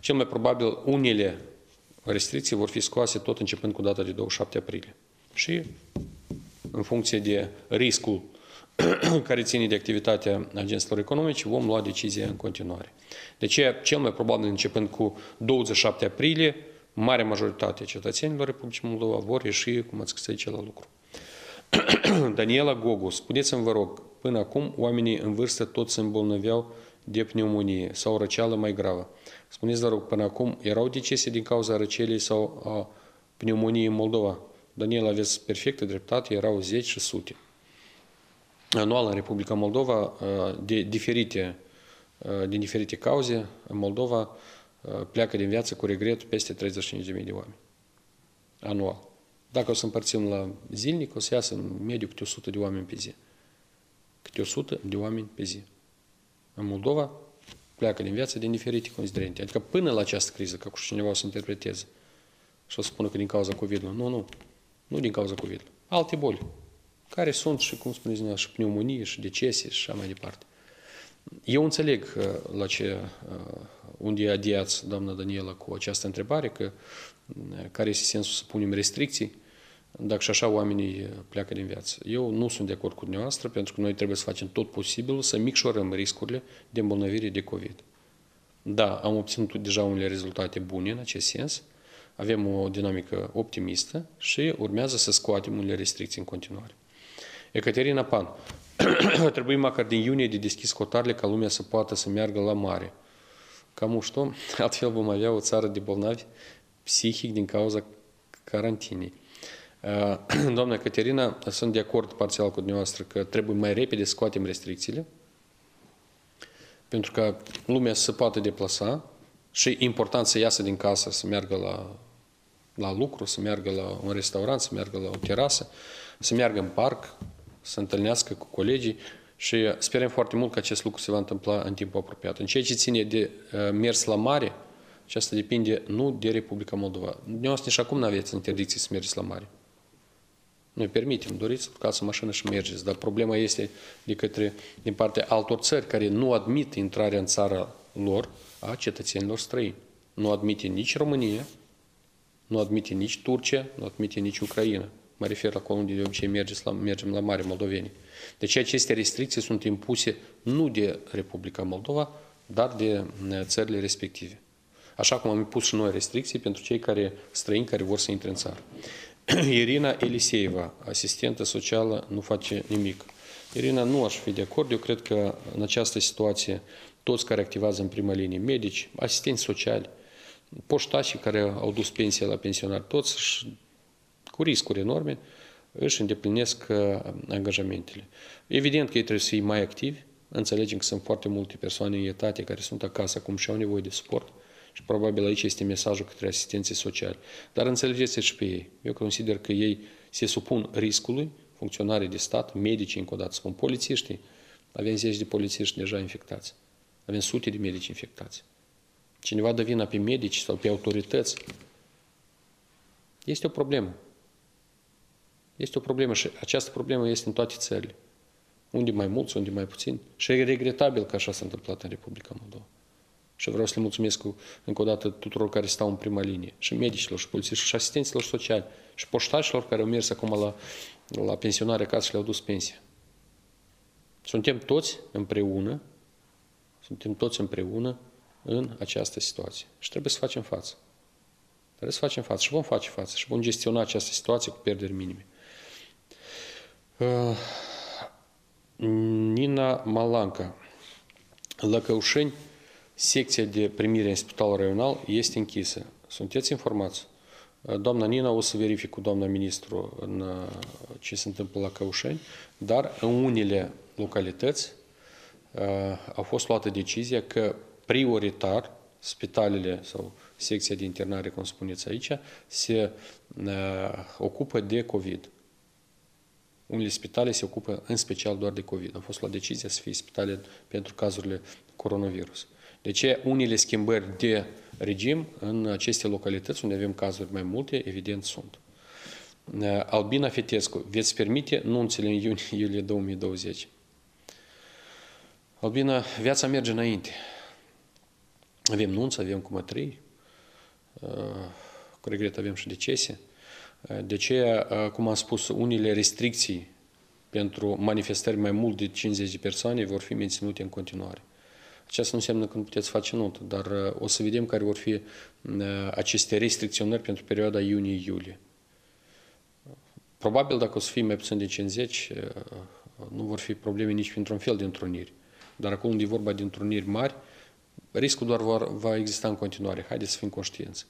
cel mai probabil unele restricții vor fi scoase tot începând cu data de 27 aprilie. Și în funcție de riscul care ține de activitatea agenților economice, vom lua decizia în continuare. De ce, cel mai probabil începând cu 27 aprilie, marea majoritate a cetățenilor Republicii Moldova vor ieși, cum ați scris la lucru. Daniela Gogu, spuneți-mi, vă rog, până acum oamenii în vârstă tot se îmbolnăveau de pneumonie sau răceală mai gravă. Spuneți, vă rog, până acum erau decese din cauza răcelei sau a pneumoniei în Moldova? Daniel, aveți perfectă dreptate, erau zeci și sute. Anual în Republica Moldova, de diferite, din diferite cauze, în Moldova pleacă din viață cu regret peste 35.000 de oameni. Anual. Dacă o să împărțim la zilnic, o să iasă în mediu câte 100 de oameni pe zi. Câte 100 de oameni pe zi. În Moldova pleacă din viață din diferite considerente. Adică până la această criză, ca și cineva o să interpreteze și o să spună că din cauza COVID-ului. Nu, nu. Nu din cauza COVID. Alte boli. Care sunt și, cum spuneți dumneavoastră, și pneumonie, și decese, și așa mai departe. Eu înțeleg la ce, unde adiați, doamna Daniela, cu această întrebare, că care este sensul să punem restricții, dacă și așa oamenii pleacă din viață. Eu nu sunt de acord cu dumneavoastră, pentru că noi trebuie să facem tot posibilul să micșorăm riscurile de îmbolnăvire de COVID. Da, am obținut deja unele rezultate bune în acest sens, avem o dinamică optimistă și urmează să scoatem unele restricții în continuare. Ecaterina Pan, trebuie măcar din iunie de deschis cotarele ca lumea să poată să meargă la mare. Cam что, altfel vom avea o țară de bolnavi psihic din cauza carantinei. Doamna Caterina, sunt de acord parțial cu dumneavoastră că trebuie mai repede să scoatem restricțiile, pentru că lumea să se poată deplasa și important să iasă din casă, să meargă la, la lucru, să meargă la un restaurant, să meargă la o terasă, să meargă în parc, să întâlnească cu colegii și sperăm foarte mult că acest lucru se va întâmpla în timpul apropiat. În ceea ce ține de uh, mers la mare, și asta depinde nu de Republica Moldova. Dumneavoastră nici acum nu aveți interdicții să mergeți la mare. Noi permitem, doriți să urcați în mașină și mergeți, dar problema este de către, din partea altor țări care nu admit intrarea în țara lor a cetățenilor străini. Nu admite nici România, nu admite nici Turcia, nu admite nici Ucraina. Mă refer la unde de obicei mergeți la, mergem la mare moldoveni. Deci aceste restricții sunt impuse nu de Republica Moldova, dar de țările respective. Așa cum am impus și noi restricții pentru cei care străini care vor să intre în țară. Irina Eliseeva, asistentă socială, nu face nimic. Irina, nu aș fi de acord. Eu cred că în această situație toți care activează în prima linie, medici, asistenți sociali, poștașii care au dus pensia la pensionari, toți cu riscuri enorme, își îndeplinesc angajamentele. Evident că ei trebuie să fie mai activi, înțelegem că sunt foarte multe persoane în etate care sunt acasă acum și au nevoie de suport, și probabil aici este mesajul către asistenții sociali. Dar înțelegeți și pe ei. Eu consider că ei se supun riscului, funcționarii de stat, medici, încă o dată spun, polițiștii. Avem zeci de polițiști deja infectați. Avem sute de medici infectați. Cineva dă vina pe medici sau pe autorități. Este o problemă. Este o problemă și această problemă este în toate țările. Unde mai mulți, unde mai puțini. Și e regretabil că așa s-a întâmplat în Republica Moldova. Și vreau să le mulțumesc cu, încă o dată tuturor care stau în prima linie, și medicilor, și polițiștilor, și asistenților sociali, și poștașilor care au mers acum la, la pensionare acasă și le-au dus pensia. Suntem toți împreună, suntem toți împreună în această situație. Și trebuie să facem față. Trebuie să facem față și vom face față și vom gestiona această situație cu pierderi minime. Uh, Nina Malanca, Lăcăușeni, secția de primire în spitalul raional este închisă. Sunteți informați? Doamna Nina o să verific cu doamna ministru în ce se întâmplă la Căușeni, dar în unele localități a fost luată decizia că prioritar spitalele sau secția de internare, cum spuneți aici, se ocupă de COVID. Unele spitale se ocupă în special doar de COVID. A fost la decizia să fie spitale pentru cazurile coronavirus. De ce unele schimbări de regim în aceste localități unde avem cazuri mai multe, evident sunt. Albina Fetescu, veți permite nunțele în iunie-iulie 2020? Albina, viața merge înainte. Avem nunți, avem cumătrii, cu regret avem și decese. De aceea, cum am spus, unele restricții pentru manifestări mai mult de 50 de persoane vor fi menținute în continuare. Aceasta nu înseamnă că nu puteți face notă, dar o să vedem care vor fi aceste restricționări pentru perioada iunie-iulie. Probabil dacă o să fie mai puțin de 50, nu vor fi probleme nici pentru un fel de întruniri. Dar acolo unde e vorba de întruniri mari, riscul doar va, va exista în continuare. Haideți să fim conștienți.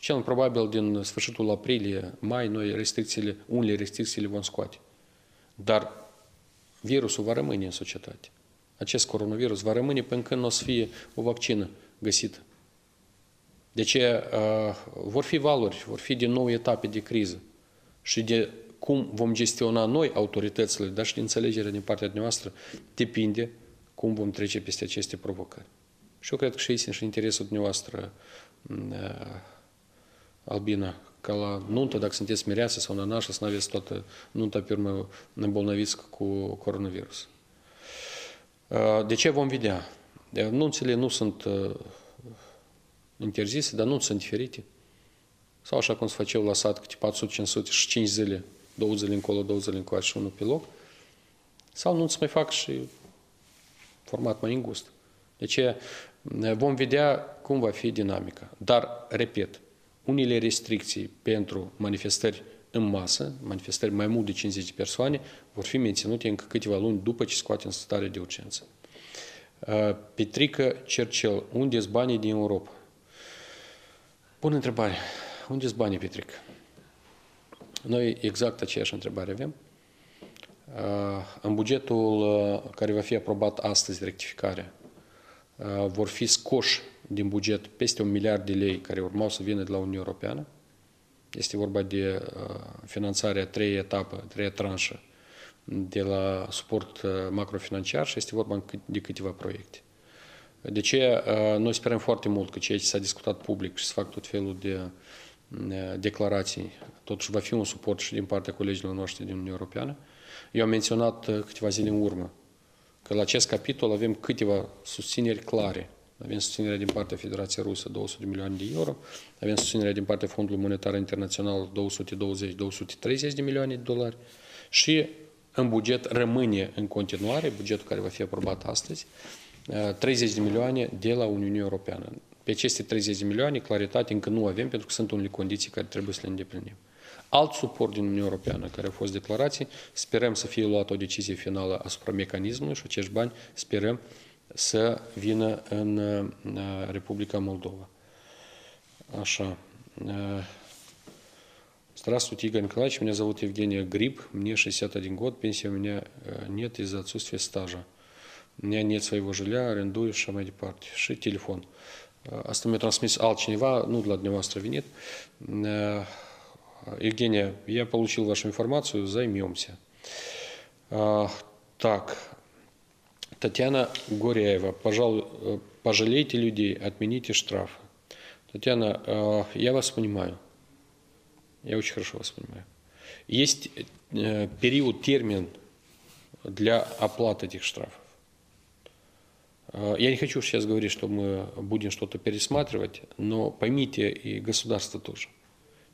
Cel mai probabil din sfârșitul aprilie, mai, noi restricțiile, unele restricții le vom scoate. Dar virusul va rămâne în societate. Acest coronavirus va rămâne până când nu o să fie o vaccină găsită. De ce uh, vor fi valuri, vor fi din nou etape de criză și de cum vom gestiona noi autoritățile, dar și de înțelegerea din partea noastră, depinde cum vom trece peste aceste provocări. Și eu cred că și este și interesul dumneavoastră, Albina, ca la nuntă, dacă sunteți mireasă sau nănașă, să nu aveți toată nunta pe urmă îmbolnăviți cu coronavirus. De ce vom vedea? Nunțele nu sunt interzise, dar nu sunt diferite. Sau așa cum se făceau la sat, câte 400, 500 și 5 zile, două zile încolo, două zile încoace și unul pe loc. Sau nu se mai fac și format mai îngust. Deci vom vedea cum va fi dinamica. Dar, repet, unele restricții pentru manifestări în masă, manifestări mai mult de 50 de persoane, vor fi menținute încă câteva luni după ce scoatem stare de urgență. Petrică Cercel, unde sunt banii din Europa? Bună întrebare. Unde sunt banii, Petrică? Noi exact aceeași întrebare avem. În bugetul care va fi aprobat astăzi, rectificarea, vor fi scoși din buget peste un miliard de lei care urmau să vină de la Uniunea Europeană. Este vorba de finanțarea trei etapă, trei tranșă de la suport macrofinanciar și este vorba de câteva proiecte. De ce noi sperăm foarte mult că ceea ce s-a discutat public și să fac tot felul de declarații, totuși va fi un suport și din partea colegilor noștri din Uniunea Europeană. Eu am menționat câteva zile în urmă că la acest capitol avem câteva susțineri clare. Avem susținerea din partea Federației Rusă 200 de milioane de euro, avem susținerea din partea Fondului Monetar Internațional 220-230 de milioane de dolari și în buget rămâne în continuare, bugetul care va fi aprobat astăzi, 30 de milioane de la Uniunea Europeană. Pe aceste 30 de milioane, claritate încă nu avem, pentru că sunt unele condiții care trebuie să le îndeplinim. Alt suport din Uniunea Europeană, care au fost declarații, sperăm să fie luată o decizie finală asupra mecanismului și acești bani sperăm să vină în Republica Moldova. Așa. Здравствуйте, Игорь Николаевич. Меня зовут Евгения Гриб. Мне 61 год. Пенсии у меня нет из-за отсутствия стажа. У меня нет своего жилья, арендую в Шамеди партии. Ши телефон. Asta mi-a transmis altcineva, nu de la dumneavoastră. Евгения, я получил вашу информацию, займемся. Так, Татьяна Горяева, пожалуй, пожалейте людей, отмените штрафы. Татьяна, я вас понимаю. Я очень хорошо вас понимаю. Есть период, термин для оплаты этих штрафов. Я не хочу сейчас говорить, что мы будем что-то пересматривать, но поймите и государство тоже.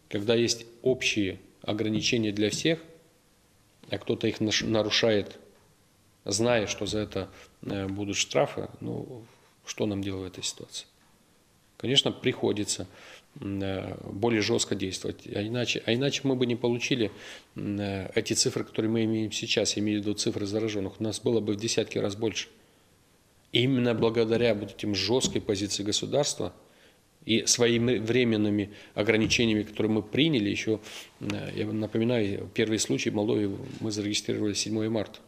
Когда есть общие ограничения для всех, а кто-то их нарушает, зная, что за это будут штрафы, ну, что нам делать в этой ситуации? Конечно, приходится более жестко действовать. А иначе, а иначе мы бы не получили эти цифры, которые мы имеем сейчас, я имею в виду цифры зараженных. У нас было бы в десятки раз больше. Именно благодаря вот этим жесткой позиции государства И своевременными ограничениями, которые мы приняли, еще, я напоминаю, первый случай в Молдове мы зарегистрировали 7 марта.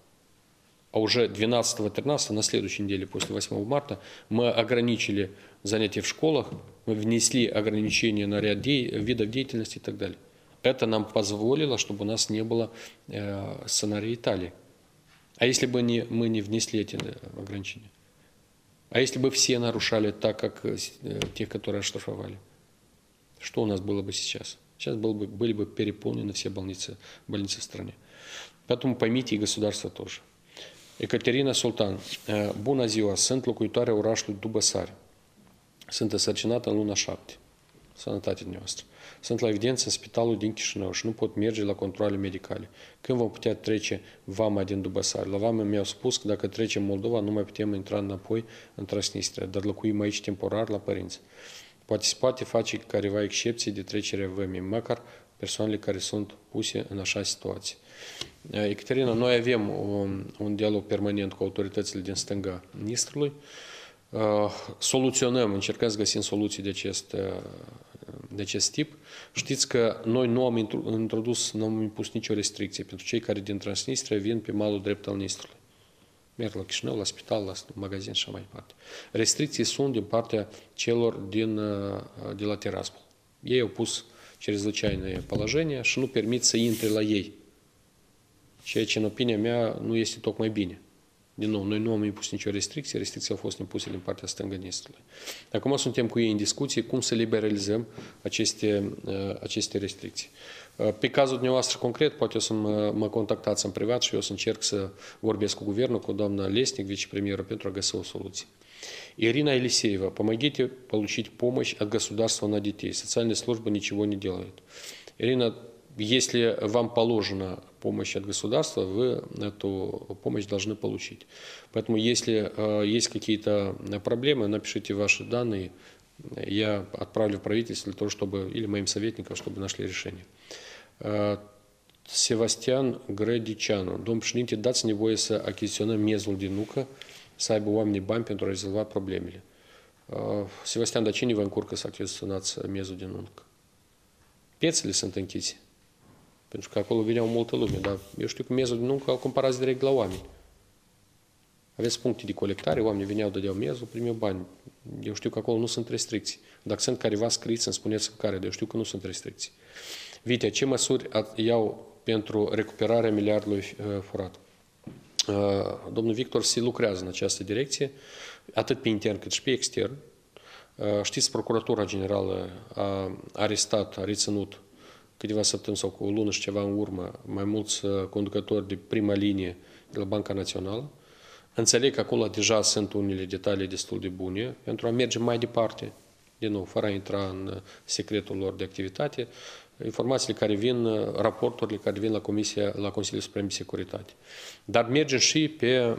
А уже 12-13 на следующей неделе, после 8 марта, мы ограничили занятия в школах, мы внесли ограничения на ряд де видов деятельности и так далее. Это нам позволило, чтобы у нас не было э, сценария Италии. А если бы не, мы не внесли эти э, ограничения? А если бы все нарушали так, как э, тех, которые оштрафовали? Что у нас было бы сейчас? Сейчас был бы, были бы переполнены все больницы, больницы в стране. Поэтому păimite и государство тоже. Ecaterina Sultan, bună ziua, sunt locuitoare orașului Dubăsari. Sunt însărcinată în luna 7. Sănătate noastră. Sunt la evidență în spitalul din Chișinău și nu pot merge la controle medicale. Când vom putea trece vama din Dubăsari? La vama mi-au spus că dacă trecem Moldova nu mai putem intra înapoi în Transnistria, dar locuim aici temporar la părinți. Poate se poate face careva excepții de trecere vămii, măcar persoanele care sunt puse în așa situație. Ecaterina, noi avem un, un dialog permanent cu autoritățile din stânga Nistrului. Soluționăm, încercăm să găsim soluții de acest de acest tip. Știți că noi nu am introdus, nu am impus nicio restricție pentru cei care din Transnistria vin pe malul drept al Nistrului. Merg la Chișinău, la spital, la magazin și așa mai departe. Restricții sunt din partea celor din, de la Tiraspol. Ei au pus чрезвычайное положение și nu permit să intre la ei. Ceea ce, în opinia mea, nu este tocmai bine. Din nou, noi nu am impus nicio restricție, restricții au fost impuse din partea stângănistului. Acum suntem cu ei în discuție cum să liberalizăm aceste, aceste restricții. Pe cazul dumneavoastră concret, poate o să mă, mă contactați în privat și eu o să încerc să vorbesc cu guvernul, cu doamna Lesnic, vicepremierul, pentru a găsi o soluție. Ирина Елисеева, помогите получить помощь от государства на детей. Социальная служба ничего не делает. Ирина, если вам положена помощь от государства, вы эту помощь должны получить. Поэтому если э, есть какие-то проблемы, напишите ваши данные, я отправлю в правительство для того, чтобы, или моим советникам, чтобы нашли решение. Э, Севастьян Гредичану. Dați nevoie să achiziționăm miezul din nucă, să aibă oamenii bani pentru a rezolva problemele. Sebastian, dar cine vă încurcă să achiziționați miezul din nucă? Piețele sunt închise. Pentru că acolo veneau multă lume, dar eu știu că mezul nu îl comparați direct la oameni. Aveți puncte de colectare, oamenii veneau, dădeau mezul, primeau bani. Eu știu că acolo nu sunt restricții. Dacă sunt careva scriți, îmi spuneți care, dar eu știu că nu sunt restricții. Vite, ce măsuri iau pentru recuperarea miliardului furat? Domnul Victor se lucrează în această direcție, atât pe intern cât și pe extern. Știți, Procuratura Generală a arestat, a reținut câteva săptămâni sau cu o lună și ceva în urmă, mai mulți conducători de prima linie de la Banca Națională. Înțeleg că acolo deja sunt unele detalii destul de bune pentru a merge mai departe, din nou, fără a intra în secretul lor de activitate, informațiile care vin, raporturile care vin la, Comisia, la Consiliul Suprem de Securitate. Dar mergem și pe uh,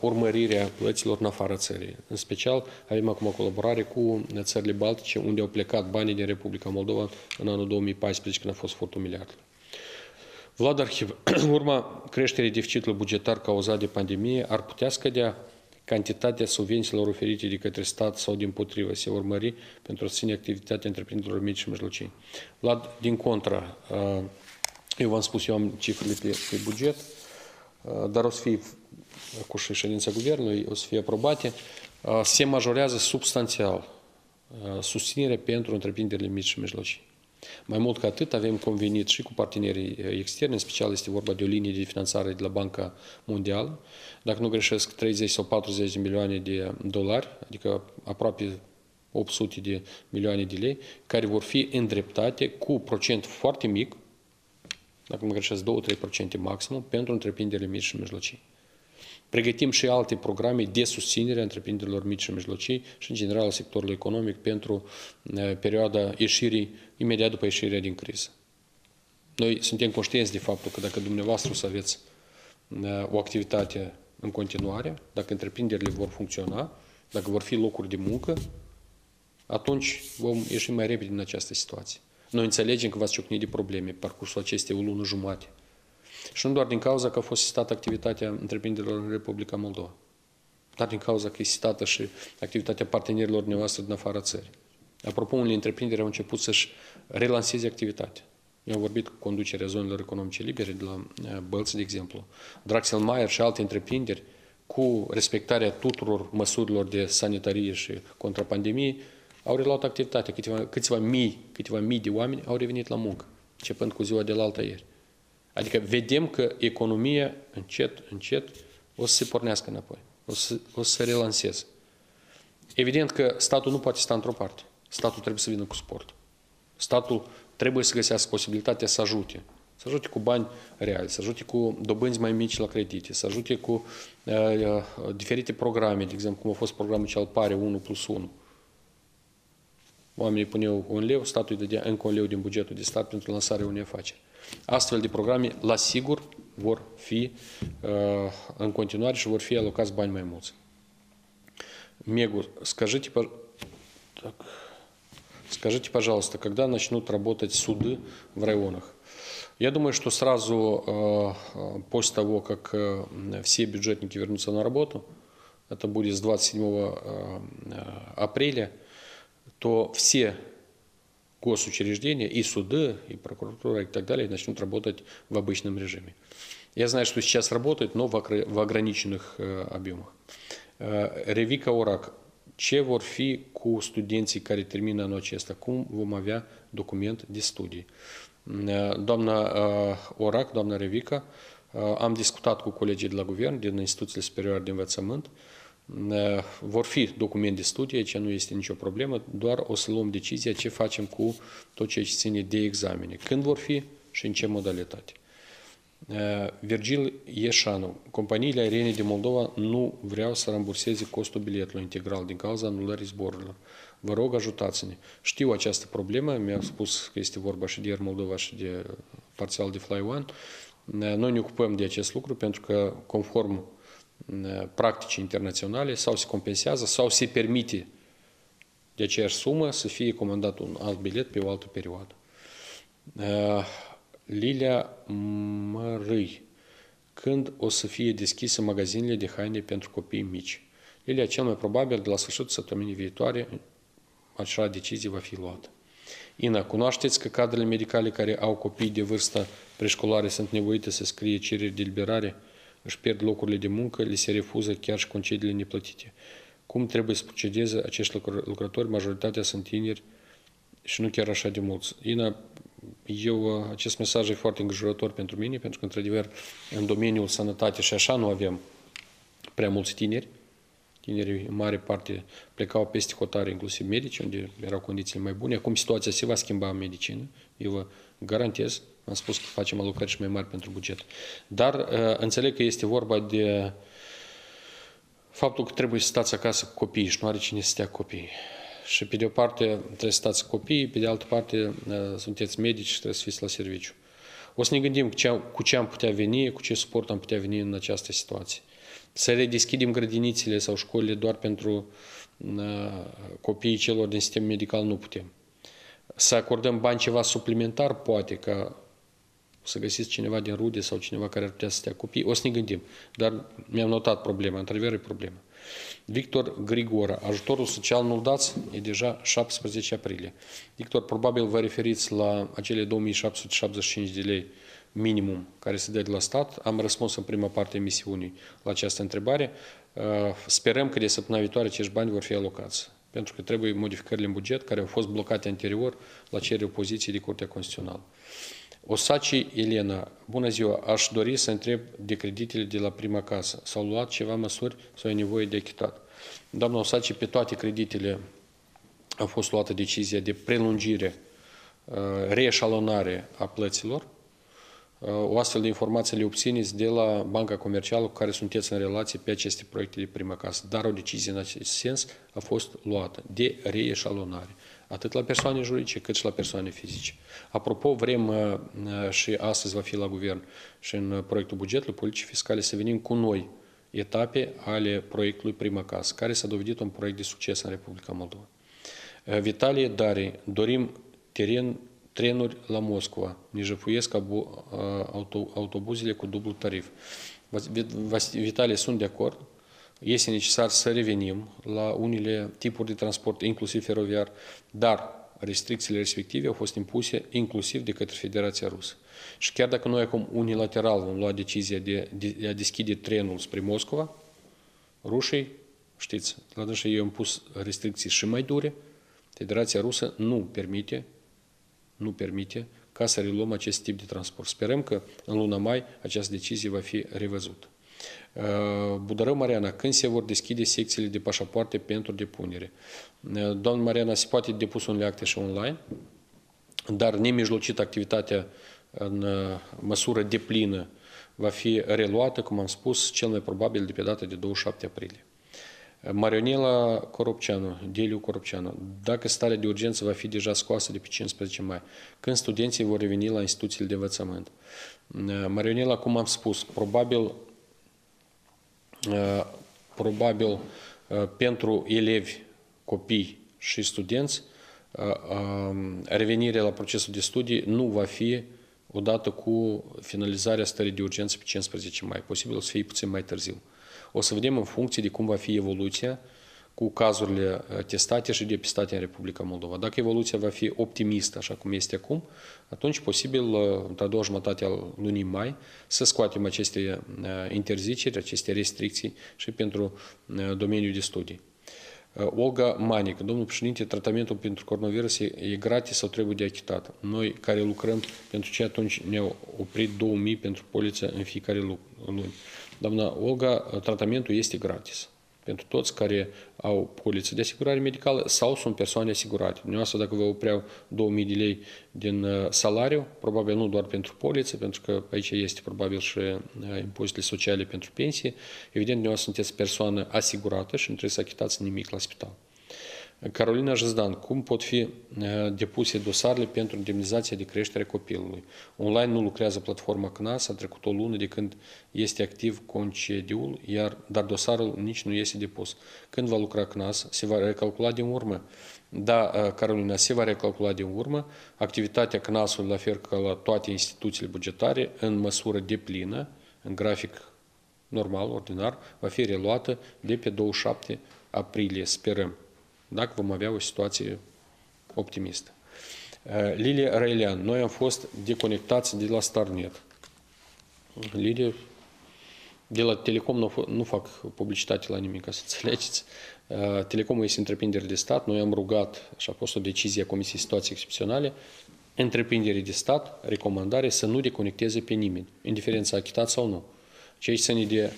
urmărirea plăților în afara țării. În special, avem acum o colaborare cu țările Baltice, unde au plecat banii din Republica Moldova în anul 2014, când a fost furtul miliardului. Vlad Arhiv, în urma creșterii deficitului bugetar cauzat de pandemie, ar putea scădea cantitatea subvențiilor oferite de către stat sau din potrivă se urmări pentru a ține activitatea întreprinderilor mici și mijlocii. Vlad, din contra, eu v-am spus, eu am cifrele pe, pe buget, dar o să fie cu ședința guvernului, o să fie aprobate, se majorează substanțial susținerea pentru întreprinderile mici și mijlocii. Mai mult ca atât, avem convenit și cu partenerii externi, în special este vorba de o linie de finanțare de la Banca Mondială, dacă nu greșesc, 30 sau 40 de milioane de dolari, adică aproape 800 de milioane de lei, care vor fi îndreptate cu procent foarte mic, dacă nu greșesc 2-3% maxim, pentru întreprinderile mici și mijlocii. Pregătim și alte programe de susținere a întreprinderilor mici și mijlocii și, în general, sectorul economic pentru perioada ieșirii, imediat după ieșirea din criză. Noi suntem conștienți de faptul că dacă dumneavoastră o să aveți o activitate în continuare, dacă întreprinderile vor funcționa, dacă vor fi locuri de muncă, atunci vom ieși mai repede din această situație. Noi înțelegem că v-ați ciocnit de probleme parcursul acestei o lună jumate. Și nu doar din cauza că a fost sistată activitatea întreprinderilor în Republica Moldova, dar din cauza că e sistată și activitatea partenerilor noastre din afara țării. Apropo, unele întreprinderi au început să-și relanseze activitatea. Eu am vorbit cu conducerea zonelor economice libere de la Bălți, de exemplu. Draxel Mayer și alte întreprinderi, cu respectarea tuturor măsurilor de sanitarie și contra pandemiei, au reluat activitatea. Câteva, câțiva mii, câteva mii de oameni au revenit la muncă, începând cu ziua de la alta ieri. Adică vedem că economia încet, încet o să se pornească înapoi, o să, o să se relanseze. Evident că statul nu poate sta într-o parte. Statul trebuie să vină cu sport. Statul trebuie să găsească posibilitatea să ajute. Să ajute cu bani reali, să ajute cu dobânzi mai mici la credite, să ajute cu uh, uh, diferite programe, de exemplu, cum a fost programul cel pare 1 plus 1. Oamenii puneau un leu, statul îi dădea încă un leu din bugetul de stat pentru lansarea unei afaceri. Astfel de programe, la sigur, vor fi uh, în continuare și vor fi alocați bani mai mulți. Мегу, скажите, так, скажите, пожалуйста, когда начнут работать суды в районах? Я думаю, что сразу э, после того, как э, все бюджетники вернутся на работу, это будет с 27 э, апреля, то все госучреждения, и суды, и прокуратура, и так далее, начнут работать в обычном режиме. Я знаю, что сейчас работают, но в ограниченных объемах. Revica Orac, ce vor fi cu studenții care termină anul acesta? Cum vom avea document de studii? Doamna Orac, doamna Revica, am discutat cu colegii de la guvern, din instituțiile superioare de învățământ, vor fi documente de studii, aici nu este nicio problemă, doar o să luăm decizia ce facem cu tot ce ține de examene, când vor fi și în ce modalitate. Virgil Ieșanu, companiile aeriene de Moldova nu vreau să ramburseze costul biletului integral din cauza anulării zborurilor. Vă rog, ajutați-ne. Știu această problemă, mi-a spus că este vorba și de Air Moldova și de parțial de Fly One. Noi ne ocupăm de acest lucru pentru că, conform practicii internaționale, sau se compensează sau se permite de aceeași sumă să fie comandat un alt bilet pe o altă perioadă. Lilia Mărâi. Când o să fie deschise magazinele de haine pentru copii mici? Lilia, cel mai probabil, de la sfârșitul săptămânii viitoare, acea decizie va fi luată. Ina, cunoașteți că cadrele medicale care au copii de vârstă preșcolare sunt nevoite să scrie cereri de liberare, își pierd locurile de muncă, li se refuză chiar și concediile neplătite. Cum trebuie să procedeze acești lucrători? Majoritatea sunt tineri și nu chiar așa de mulți. Ina, eu, acest mesaj e foarte îngrijorător pentru mine, pentru că, într-adevăr, în domeniul sănătate și așa nu avem prea mulți tineri. Tinerii, în mare parte, plecau peste hotare, inclusiv medici, unde erau condițiile mai bune. Acum situația se va schimba în medicină. Eu vă garantez, am spus că facem alocări și mai mari pentru buget. Dar înțeleg că este vorba de faptul că trebuie să stați acasă cu copiii și nu are cine să stea cu copiii. Și pe de o parte trebuie să stați copiii, pe de altă parte sunteți medici și trebuie să fiți la serviciu. O să ne gândim cu ce, cu ce am putea veni, cu ce suport am putea veni în această situație. Să redeschidem grădinițele sau școlile doar pentru copiii celor din sistem medical nu putem. Să acordăm bani ceva suplimentar, poate, ca să găsiți cineva din rude sau cineva care ar putea să stea copii, o să ne gândim. Dar mi-am notat problema, într-adevăr e problemă. Victor Grigora, ajutorul social nu dați, e deja 17 aprilie. Victor, probabil vă referiți la acele 2775 de lei minimum care se dă de la stat. Am răspuns în prima parte a emisiunii la această întrebare. Sperăm că de săptămâna viitoare acești bani vor fi alocați pentru că trebuie modificările în buget care au fost blocate anterior la cererea opoziției de Curtea Constituțională. Osaci Elena, bună ziua, aș dori să întreb de creditele de la prima casă. S-au luat ceva măsuri sau e nevoie de echitat? Doamna Osaci, pe toate creditele a fost luată decizia de prelungire, reeșalonare a plăților. O astfel de informație le obțineți de la banca comercială cu care sunteți în relație pe aceste proiecte de prima casă. Dar o decizie în acest sens a fost luată de reeșalonare atât la persoane juridice cât și la persoane fizice. Apropo, vrem și astăzi va fi la guvern și în proiectul bugetului politicii fiscale să venim cu noi etape ale proiectului Prima Casă, care s-a dovedit un proiect de succes în Republica Moldova. Vitalie Dari, dorim teren, trenuri la Moscova, ne jăfuiesc autobuzele cu dublu tarif. Vitalie, sunt de acord, este necesar să revenim la unele tipuri de transport, inclusiv feroviar, dar restricțiile respective au fost impuse inclusiv de către Federația Rusă. Și chiar dacă noi acum unilateral vom lua decizia de, de a deschide trenul spre Moscova, rușii, știți, la dânsă ei au impus restricții și mai dure, Federația Rusă nu permite, nu permite ca să reluăm acest tip de transport. Sperăm că în luna mai această decizie va fi revăzută. Uh, Budărău Mariana, când se vor deschide secțiile de pașapoarte pentru depunere? Uh, Doamna Mariana, se poate depus unele acte și online, dar nemijlocit activitatea în uh, măsură deplină va fi reluată, cum am spus, cel mai probabil de pe data de 27 aprilie. Marionela Coropceanu, Deliu Coropceanu, dacă starea de urgență va fi deja scoasă de pe 15 mai, când studenții vor reveni la instituțiile de învățământ. Marionela, cum am spus, probabil, probabil pentru elevi, copii și studenți, revenirea la procesul de studii nu va fi odată cu finalizarea stării de urgență pe 15 mai. Posibil să fie puțin mai târziu. O să vedem în funcție de cum va fi evoluția cu cazurile uh, testate și depistate în Republica Moldova. Dacă evoluția va fi optimistă, așa cum este acum, atunci posibil, uh, într-a doua jumătate al lunii mai, să scoatem aceste uh, interziceri, aceste restricții și pentru domeniul de studii. Olga Manic, domnul președinte, tratamentul pentru coronavirus e gratis sau trebuie de achitat? Noi care lucrăm pentru ce atunci ne-au oprit 2000 pentru poliță în fiecare luni. Doamna Olga, tratamentul este gratis pentru toți care au poliță de asigurare medicală sau sunt persoane asigurate. Dumneavoastră, dacă vă opreau 2000 de lei din uh, salariu, probabil nu doar pentru poliță, pentru că aici este probabil și uh, impozitele sociale pentru pensie, evident, dumneavoastră sunteți persoană asigurată și nu trebuie să achitați nimic la spital. Carolina Jăzdan, cum pot fi depuse dosarele pentru indemnizația de creștere copilului? Online nu lucrează platforma CNAS, a trecut o lună de când este activ concediul, iar, dar dosarul nici nu este depus. Când va lucra CNAS, se va recalcula din urmă. Da, Carolina, se va recalcula din urmă. Activitatea CNAS-ului, la fel ca la toate instituțiile bugetare, în măsură deplină, în grafic normal, ordinar, va fi reluată de pe 27 aprilie, sperăm dacă vom avea o situație optimistă. Uh, Lilia Raelian, noi am fost deconectați de la Starnet. Lilia, de la Telecom nu, nu fac publicitate la nimic, ca să înțelegeți. Uh, Telecomul este întreprindere de stat, noi am rugat, și a fost o decizie a Comisiei Situații Excepționale, întreprindere de stat, recomandare să nu deconecteze pe nimeni, indiferent să achitat sau nu. Cei, de,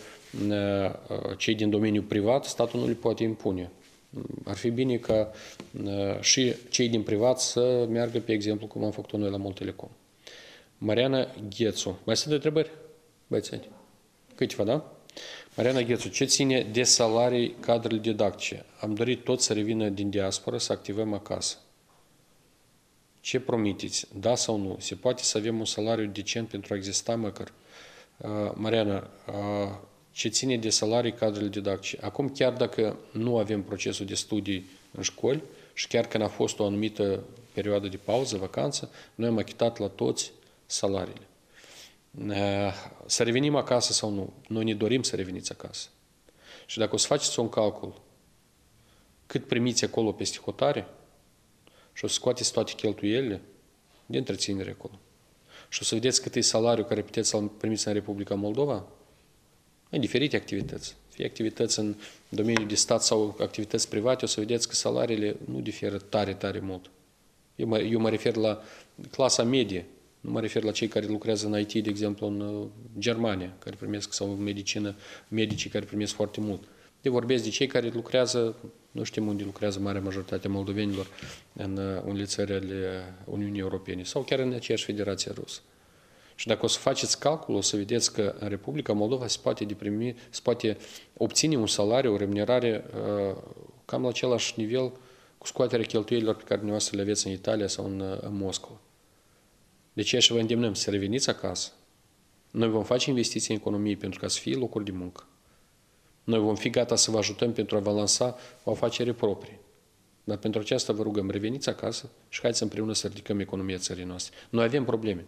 uh, cei din domeniul privat, statul nu le poate impune ar fi bine ca și cei din privat să meargă pe exemplu cum am făcut noi la Moltelecom. Mariana Ghețu. Mai sunt întrebări? Băieți, câteva, da? Mariana Ghețu, ce ține de salarii cadrele didactice? Am dorit tot să revină din diaspora, să activăm acasă. Ce promiteți? Da sau nu? Se poate să avem un salariu decent pentru a exista măcar? Mariana, ce ține de salarii cadrele didactice. Acum, chiar dacă nu avem procesul de studii în școli și chiar când a fost o anumită perioadă de pauză, vacanță, noi am achitat la toți salariile. Eh, să revenim acasă sau nu? Noi ne dorim să reveniți acasă. Și dacă o să faceți un calcul cât primiți acolo peste hotare și o să scoateți toate cheltuielile de întreținere acolo și o să vedeți cât e salariul care puteți să-l primiți în Republica Moldova, în diferite activități. Fie activități în domeniul de stat sau activități private, o să vedeți că salariile nu diferă tare, tare mult. Eu mă, eu mă refer la clasa medie, nu mă refer la cei care lucrează în IT, de exemplu, în uh, Germania, care primesc, sau în medicină, medicii care primesc foarte mult. De vorbesc de cei care lucrează, nu știm unde lucrează marea majoritate a moldovenilor, în uh, unele țări ale Uniunii Europene, sau chiar în aceeași Federație Rusă. Și dacă o să faceți calcul, o să vedeți că în Republica Moldova se poate, deprimi, se poate obține un salariu, o remunerare uh, cam la același nivel cu scoaterea cheltuielilor pe care dumneavoastră le aveți în Italia sau în, uh, în Moscova. De ce și vă îndemnăm să reveniți acasă. Noi vom face investiții în economie pentru ca să fie locuri de muncă. Noi vom fi gata să vă ajutăm pentru a vă lansa o afacere proprie. Dar pentru aceasta vă rugăm, reveniți acasă și haideți împreună să ridicăm economia țării noastre. Noi avem probleme.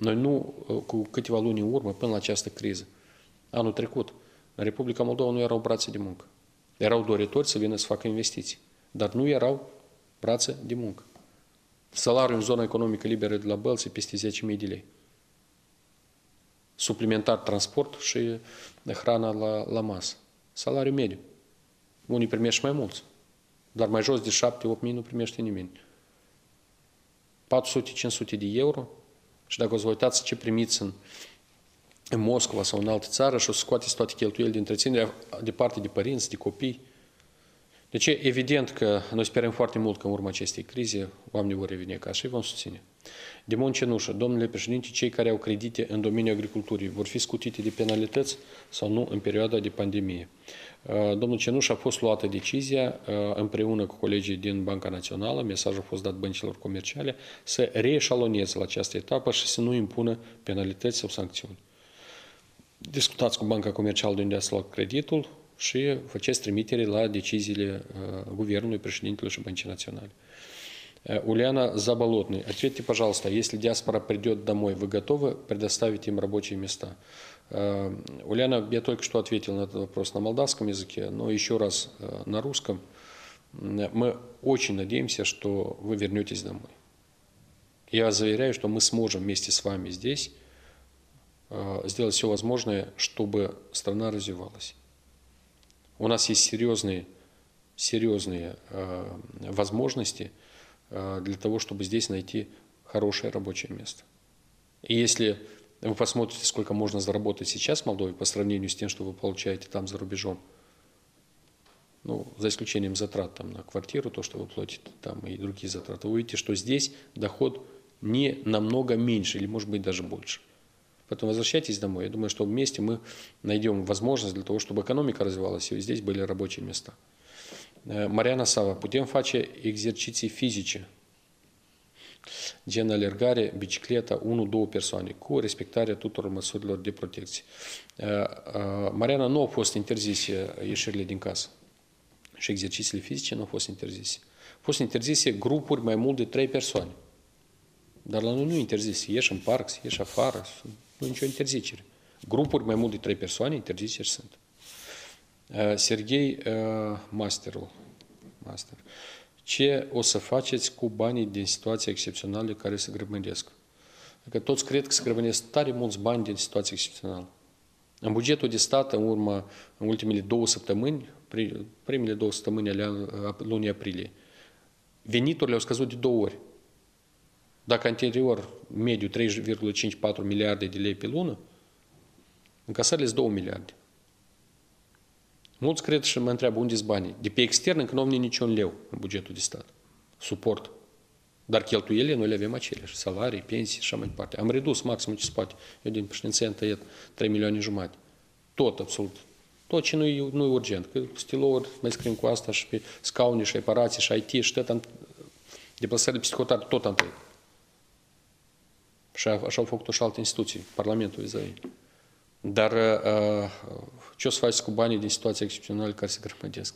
Noi nu, cu câteva luni în urmă, până la această criză, anul trecut, în Republica Moldova nu erau brațe de muncă. Erau doritori să vină să facă investiții, dar nu erau brațe de muncă. Salariul în zona economică liberă de la Bălți e peste 10.000 de lei. Suplimentar transport și hrana la, la masă. Salariu mediu. Unii primești mai mulți. Dar mai jos de 7-8 mii nu primește nimeni. 400-500 de euro și dacă vă uitați ce primiți în, în Moscova sau în altă țară și o să scoateți toate cheltuielile de întreținere de parte de părinți, de copii. Deci e evident că noi sperăm foarte mult că în urma acestei crize oamenii vor reveni acasă și vom susține. Dimon Cenușă, domnule președinte, cei care au credite în domeniul agriculturii vor fi scutite de penalități sau nu în perioada de pandemie. Uh, domnul Cenuș a fost luată decizia uh, împreună cu colegii din Banca Națională, mesajul a fost dat băncilor comerciale, să reeșaloneze la această etapă și să nu impună penalități sau sancțiuni. Discutați cu Banca Comercială de unde ați luat creditul și faceți trimitere la deciziile uh, Guvernului, președintelui și Băncii Naționale. Ульяна Заболотный, ответьте, пожалуйста, если диаспора придет домой, вы готовы предоставить им рабочие места? Ульяна, я только что ответил на этот вопрос на молдавском языке, но еще раз на русском. Мы очень надеемся, что вы вернетесь домой. Я заверяю, что мы сможем вместе с вами здесь сделать все возможное, чтобы страна развивалась. У нас есть серьезные, серьезные возможности – Э, для того, чтобы здесь найти хорошее рабочее место. И если вы посмотрите, сколько можно заработать сейчас в Молдове по сравнению с тем, что вы получаете там за рубежом, ну, за исключением затрат там, на квартиру, то, что вы платите там и другие затраты, вы увидите, что здесь доход не намного меньше или, может быть, даже больше. Поэтому возвращайтесь домой. Я думаю, что вместе мы найдем возможность для того, чтобы экономика развивалась, и здесь были рабочие места. Mariana Sava, putem face exerciții fizice, gen alergare, bicicleta, 1-2 persoane, cu respectarea tuturor măsurilor de protecție. Mariana nu au fost interzise ieșirile din casă și exercițiile fizice nu au fost interzise. Au fost interzise grupuri mai mult de 3 persoane. Dar la noi nu interzis. Ieși în parc, ieși afară, nu nicio interzicere. Grupuri mai mult de 3 persoane interzise și sunt. Serghei Masterul. Master. Ce o să faceți cu banii din situații excepționale care se grăbândesc? Că toți cred că se grăbândesc tare mulți bani din situații excepționale. În bugetul de stat, în urmă, în ultimele două săptămâni, primele două săptămâni ale lunii aprilie, veniturile au scăzut de două ori. Dacă anterior mediu 3,54 miliarde de lei pe lună, încasările sunt 2 miliarde. Mulți cred și mă întreabă unde sunt banii. De pe extern încă nu au venit niciun leu în bugetul de stat. Suport. Dar cheltuielile noi le avem aceleași. Salarii, pensii și așa mai departe. Am redus maximul ce se poate. Eu din președinție am tăiat 3 milioane jumate. Tot, absolut. Tot ce nu e, nu e urgent. Că stilouri mai scriem cu asta și pe scaune și reparații și IT și tot am, deplasările psihotare, tot am tăiat. Și așa au făcut-o și alte instituții, Parlamentul Izrael. Dar ce o să faci cu banii din situații excepționale care se grămădesc?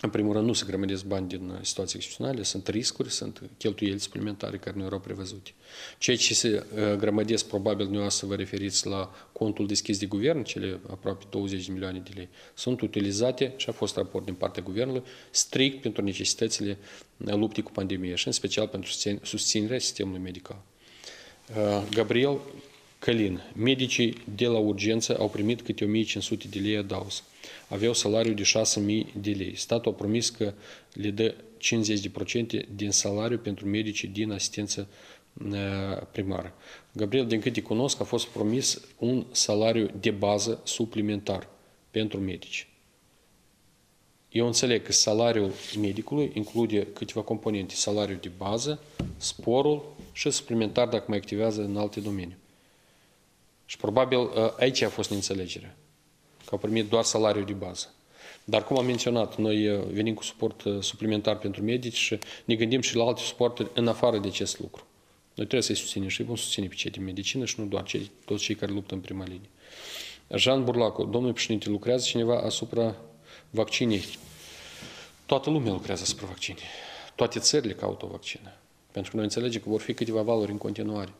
În primul rând, nu se grămădesc bani din situații excepționale, sunt riscuri, sunt cheltuieli suplimentare care nu erau prevăzute. Ceea ce se grămădesc, probabil nu să vă referiți la contul deschis de guvern, cele aproape 20 de milioane de lei, sunt utilizate, și a fost raport din partea guvernului, strict pentru necesitățile luptei cu pandemia și în special pentru susținerea sistemului medical. Gabriel Călin, medicii de la urgență au primit câte 1500 de lei adaus. Aveau salariu de 6000 de lei. Statul a promis că le dă 50% din salariu pentru medicii din asistență primară. Gabriel, din câte cunosc, a fost promis un salariu de bază suplimentar pentru medici. Eu înțeleg că salariul medicului include câteva componente. Salariul de bază, sporul și suplimentar dacă mai activează în alte domenii. Și probabil ă, aici a fost neînțelegerea, că au primit doar salariul de bază. Dar, cum am menționat, noi ă, venim cu suport ă, suplimentar pentru medici și ne gândim și la alte suporturi în afară de acest lucru. Noi trebuie să-i susținem și vom susține pe cei din medicină și nu doar cei, toți cei care luptă în prima linie. Jean Burlacu, domnul președinte, lucrează cineva asupra vaccinei. Toată lumea lucrează asupra vaccinii. Toate țările caută o vaccină. Pentru că noi înțelegem că vor fi câteva valori în continuare.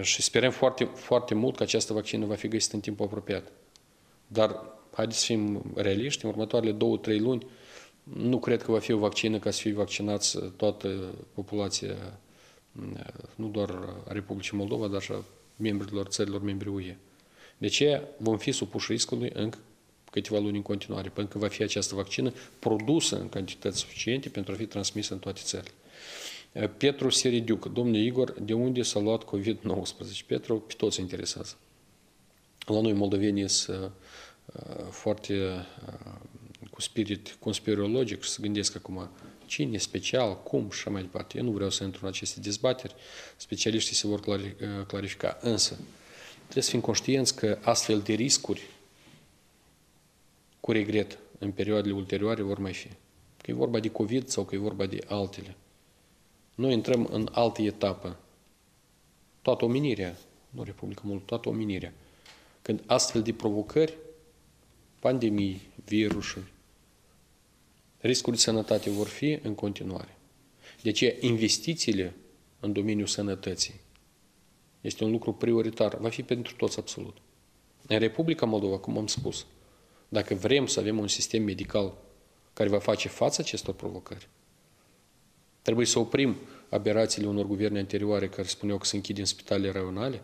Și sperăm foarte, foarte mult că această vaccină va fi găsită în timpul apropiat. Dar haideți să fim realiști, în următoarele două, trei luni, nu cred că va fi o vaccină ca să fie vaccinați toată populația, nu doar a Republicii Moldova, dar și a membrilor țărilor membri UE. De ce vom fi supuși riscului încă câteva luni în continuare, pentru că va fi această vaccină produsă în cantități suficiente pentru a fi transmisă în toate țările. Petru Seridiuc, domnule Igor, de unde s-a luat COVID-19? Petru, pe toți interesează. La noi moldovenii sunt foarte cu spirit conspirologic și să gândesc acum cine special, cum și așa mai departe. Eu nu vreau să intru în aceste dezbateri, specialiștii se vor clarifica. Însă, trebuie să fim conștienți că astfel de riscuri, cu regret, în perioadele ulterioare vor mai fi. Că e vorba de COVID sau că e vorba de altele. Noi intrăm în altă etapă. Toată omenirea, nu Republica Moldova, toată omenirea. Când astfel de provocări, pandemii, virusuri, riscuri de sănătate vor fi în continuare. De aceea, investițiile în domeniul sănătății este un lucru prioritar, va fi pentru toți absolut. În Republica Moldova, cum am spus, dacă vrem să avem un sistem medical care va face față acestor provocări, trebuie să oprim aberațiile unor guverne anterioare care spuneau că se închid în spitalele raionale,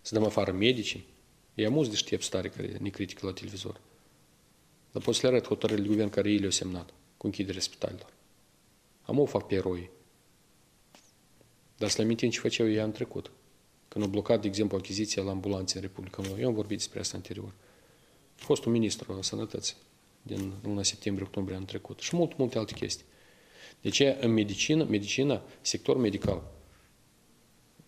să dăm afară medicii. E mulți deștepți tare care ne critică la televizor. Dar pot să le arăt hotărârile de guvern care ei le-au semnat cu închiderea spitalelor. Am o fac pe eroi. Dar să le amintim ce făceau ei în trecut. Când au blocat, de exemplu, achiziția la ambulanțe în Republica Moldova. Eu am vorbit despre asta anterior. A fost un ministru al sănătății din luna septembrie-octombrie anul trecut. Și mult, multe alte chestii. De ce în medicină, medicina, sector medical,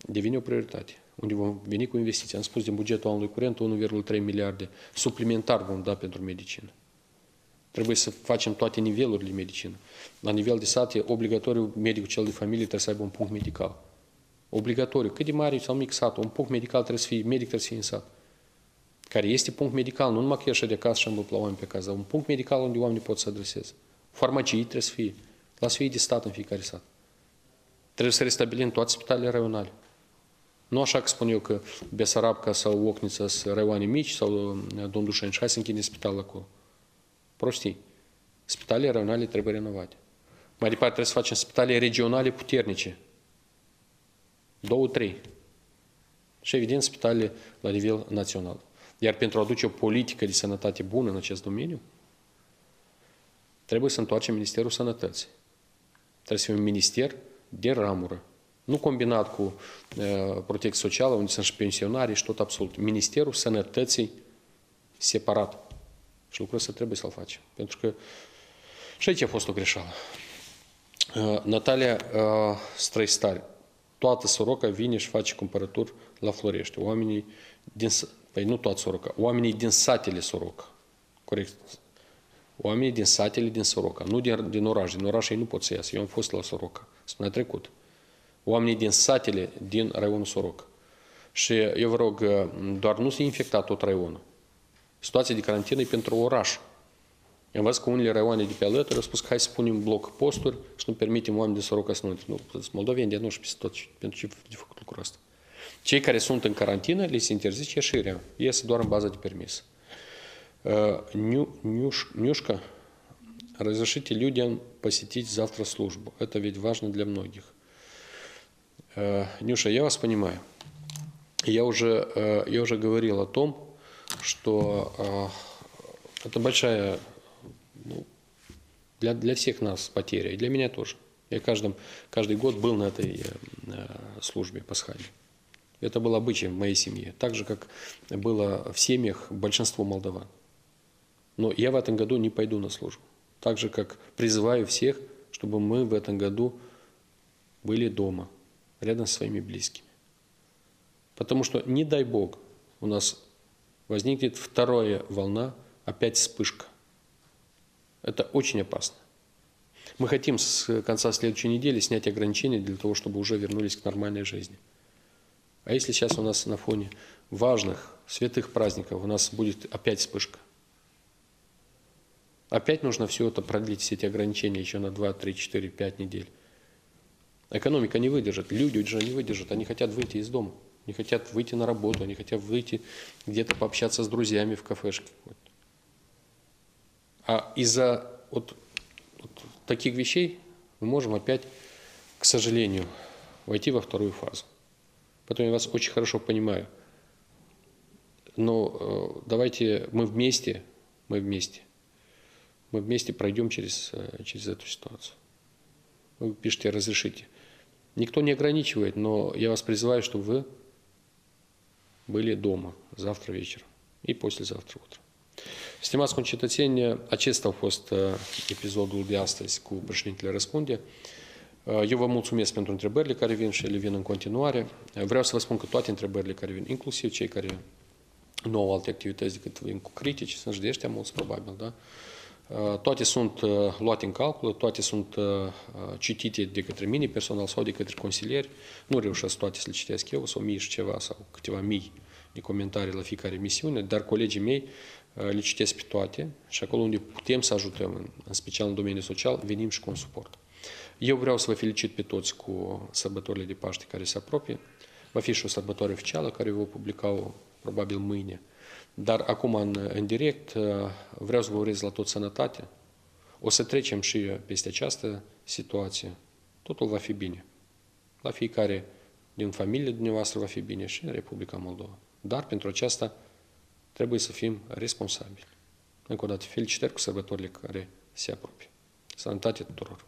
devine o prioritate. Unde vom veni cu investiții. Am spus din bugetul anului curent 1,3 miliarde suplimentar vom da pentru medicină. Trebuie să facem toate nivelurile de medicină. La nivel de sat e obligatoriu medicul cel de familie trebuie să aibă un punct medical. Obligatoriu. Cât de mare sau mic sat, un punct medical trebuie să fie, medic trebuie să fie în sat. Care este punct medical, nu numai că ieși de acasă și am la oameni pe casă, un punct medical unde oamenii pot să adreseze. Farmacii trebuie să fie. La să fie de stat în fiecare sat. Trebuie să restabilim toate spitalele raionale. Nu așa că spun eu că Besarabca sau Ocnița sunt raioane mici sau uh, Dondușeni și hai să închidem spitalul acolo. Prostii. Spitalele raionale trebuie renovate. Mai departe trebuie să facem spitale regionale puternice. Două, trei. Și evident spitale la nivel național. Iar pentru a aduce o politică de sănătate bună în acest domeniu, trebuie să întoarcem Ministerul Sănătății. Trebuie să fie un minister de ramură. Nu combinat cu uh, protecție socială, unde sunt și pensionari și tot absolut. Ministerul Sănătății separat. Și lucrul ăsta trebuie să-l facem. Pentru că și aici a fost o greșeală. Uh, Natalia uh, Străistari. Toată Soroca vine și face cumpărături la Florește. Oamenii din... Păi nu toată Soroca. Oamenii din satele Soroca. Corect. Oamenii din satele din Soroca. Nu din, din oraș. Din oraș ei nu pot să iasă. Eu am fost la Soroca. Spunea trecut. Oamenii din satele din raionul Soroca. Și eu vă rog, uh, doar nu se infecta tot raionul. Situația de carantină e pentru oraș. Am văzut că unele raioane de pe alături au spus că hai să punem bloc posturi și nu permitem oameni de Soroca să nu intre. Nu, moldoveni de nu știu tot pentru ce de făcut lucrul ăsta. Cei care sunt în carantină le se interzice ieșirea. Ies doar în bază de permis. Нюшка, разрешите людям посетить завтра службу. Это ведь важно для многих. Нюша, я вас понимаю. Я уже, я уже говорил о том, что это большая ну, для, для всех нас потеря, и для меня тоже. Я каждым, каждый год был на этой службе пасхальной. Это было обычаем в моей семье, так же, как было в семьях большинство молдаван. Но я в этом году не пойду на службу. Так же, как призываю всех, чтобы мы в этом году были дома, рядом с своими близкими. Потому что, не дай Бог, у нас возникнет вторая волна, опять вспышка. Это очень опасно. Мы хотим с конца следующей недели снять ограничения для того, чтобы уже вернулись к нормальной жизни. А если сейчас у нас на фоне важных, святых праздников у нас будет опять вспышка? Опять нужно все это продлить, все эти ограничения еще на 2, 3, 4, 5 недель. Экономика не выдержит, люди уже не выдержат, они хотят выйти из дома. не хотят выйти на работу, они хотят выйти где-то пообщаться с друзьями в кафешке. А из-за вот, вот таких вещей мы можем опять, к сожалению, войти во вторую фазу. Поэтому я вас очень хорошо понимаю. Но э, давайте мы вместе, мы вместе, мы вместе пройдем через, э, через эту ситуацию. Вы пишете «разрешите». Никто не ограничивает, но я вас призываю, чтобы вы были doма завтра вечером и послезавтра. Stimați concetățeni, acesta a fost episodul de astăzi cu președintele Răspunde. Eu vă mulțumesc pentru întrebările care vin și ele vin în continuare. Vreau să vă spun că toate întrebările care vin, inclusiv cei care nu au alte activități decât vin cu critici, sunt și de ăștia mulți probabil, da? Toate sunt luate în calcul, toate sunt citite de către mine personal sau de către consilieri. Nu reușesc toate să le citesc eu, sau mii și ceva, sau câteva mii de comentarii la fiecare misiune, dar colegii mei le citesc pe toate și acolo unde putem să ajutăm, în special în domeniul social, venim și cu un suport. Eu vreau să vă felicit pe toți cu sărbătorile de Paște care se apropie. Va fi și o sărbătoare oficială care vă publica probabil mâine. Dar acum, în, în direct, vreau să vă urez la tot sănătate. O să trecem și peste această situație. Totul va fi bine. La fiecare din familie dumneavoastră va fi bine și în Republica Moldova. Dar pentru aceasta trebuie să fim responsabili. Încă o dată, felicitări cu sărbătorile care se apropie. Sănătate tuturor!